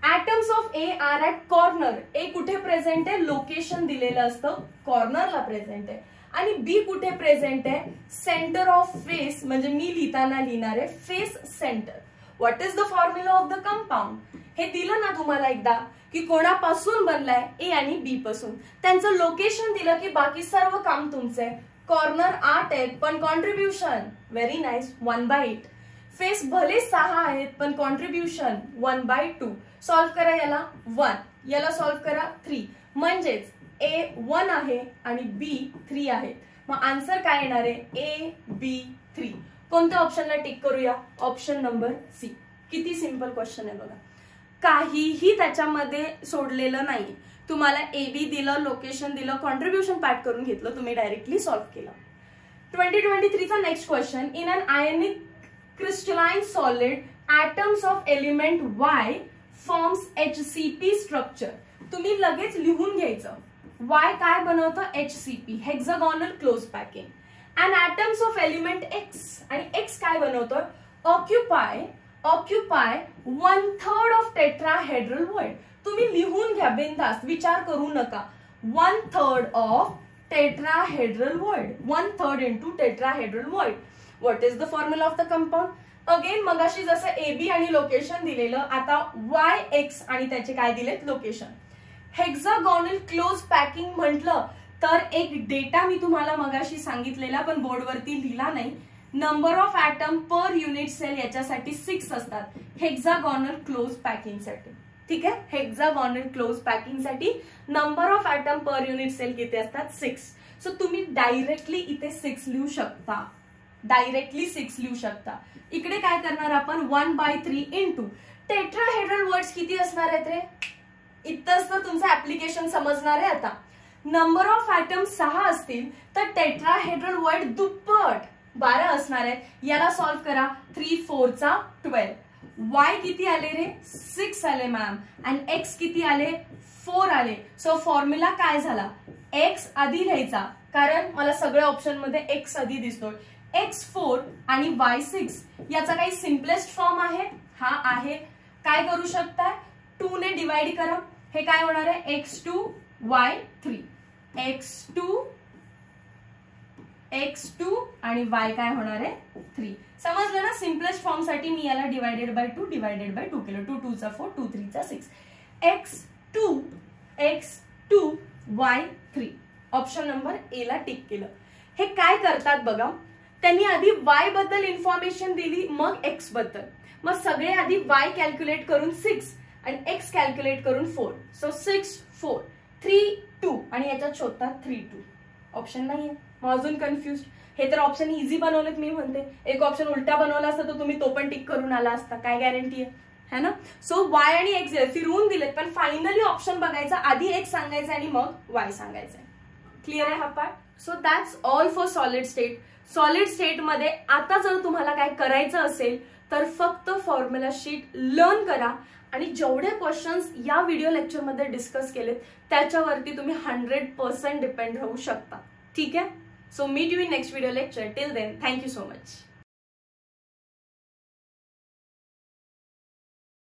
Atoms of A are at corner A कुठे प्रेझेंट आहे? लोकेशन दिलेलं असतं. कॉर्नरला प्रेझेंट आहे. आणि बी कुठे प्रेझेंट आहे? सेंटर ऑफ फेस म्हणजे मी लिहिताना लिहिणार आहे face centre what is the formula of the compound हे दिलं ना तुम्हाला एकदा की कोणापासून बनलाय ए आणि बी पासून. त्यांचं लोकेशन दिलं की बाकी सर्व काम तुमचे. कॉर्नर आठ आहेत पण contribution very nice one by eight face भले सहा आहेत पण contribution one by two solve करा याला वन याला सॉल्व्ह करा थ्री म्हणजेच ए वन आहे आणि बी थ्री आहे मग आन्सर काय येणार आहे? ए बी थ्री कोणत्या ऑप्शनला टिक करूया? ऑप्शन नंबर सी किती सिंपल क्वेश्चन आहे बघा. काहीही त्याच्यामध्ये सोडलेलं नाही. तुम्हाला ए बी दिलं लोकेशन दिलं कॉन्ट्रीब्युशन पॅक करून घेतलं तुम्ही डायरेक्टली सॉल्व्ह केलं. Twenty twenty थ्रीचा next question in an ionic atoms of element Y forms H C P structure तुम्ही लगेच लिहून घ्यायचं. वाय काय बनवतं? H C P hexagonal close packing and atoms of element X आणि एक्स काय बनवतोय? Occupy occupy one third of tetrahedral void तुम्ही लिहून घ्या बिंदास. विचार करू नका. One third of tetrahedral void one third into tetrahedral void what is the formula of the compound again मगाशी जसं ए बी आणि लोकेशन दिलेलं आता वाय एक्स आणि त्याचे काय दिलेत? लोकेशन हेक्झागॉनल क्लोज पॅकिंग म्हटलं तर एक डेटा मी तुम्हाला मगाशी सांगितलेला पण बोर्डवरती लिहिला नाही. Number of atom per unit cell याच्यासाठी सिक्स असतात. हेक्झागॉनल क्लोज पॅकिंगसाठी ठीक आहे? हेक्झागॉनल क्लोज पॅकिंगसाठी number of atom per unit cell किती असतात? सिक्स सो तुम्ही डायरेक्टली इथे सिक्स लिहू शकता. डायरेक्टली सिक्स लिहू शकता. इकडे काय करणार आपण? One by three into tetrahedral voids किती असणार आहेत रे? इथंच तर तुमचं ऍप्लिकेशन समजणार आहे आता. नंबर ऑफ ऍटम सहा असतील तर टेट्राहेड्रल वर्ड दुप्पट बारा असणार आहेत. याला सॉल्व्ह करा. थ्री फोरचा ट्वेल्व वाय किती आले रे? सिक्स आले मॅम अँड एक्स किती आले? फोर आले. सो फॉर्म्युला काय झाला? एक्स आधी लिहायचा. कारण मला सगळ्या ऑप्शनमध्ये एक्स आधी दिसतोय. एक्स फोर आणि वाय सिक्स याचा काही सिम्पलेस्ट फॉर्म आहे. हा आहे. काय करू शकताय? टू ने डिवाइड करा. हे काय होणार आहे? X two Y three X two X two आणि वाय काय होणार आहे? थ्री. समजलं ना? सिम्पलेस्ट फॉर्मसाठी मी याला divided by two divided by two केलं. टू टूचा four two थ्रीचा six X two X two Y three option number A ला टिक केलं. हे काय करतात बघा. त्यांनी आधी वायबद्दल इन्फॉर्मेशन दिली मग एक्सबद्दल. मग सगळे आधी वाय कॅल्क्युलेट करून सिक्स आणि एक्स कॅल्क्युलेट करून four so six four three two आणि याच्यात शोधतात थ्री टू ऑप्शन नाहीये. मग अजून कन्फ्युज हे तर ऑप्शन इझी बनवलेत मी म्हणते. एक ऑप्शन उलटा बनवला असता तर तुम्ही तो पण टिक करून आला असता. काय गॅरंटी आहे? है ना? सो वाय आणि एक्स फिरवून दिलेत पण फायनली ऑप्शन बघायचा आधी एक्स सांगायचं आणि मग वाय सांगायचं क्लिअर आहे हा part so that's all for solid state solid स्टेटमध्ये आता जर तुम्हाला काय करायचं असेल तर फक्त फॉर्म्युला शीट लर्न करा. आणि जेवढे क्वेश्चन्स या व्हिडिओ लेक्चरमध्ये डिस्कस केलेत त्याच्यावरती तुम्ही हंड्रेड पर्सेंट डिपेंड राहू शकता. ठीक? आहे so meet you in next video lecture till then thank you so much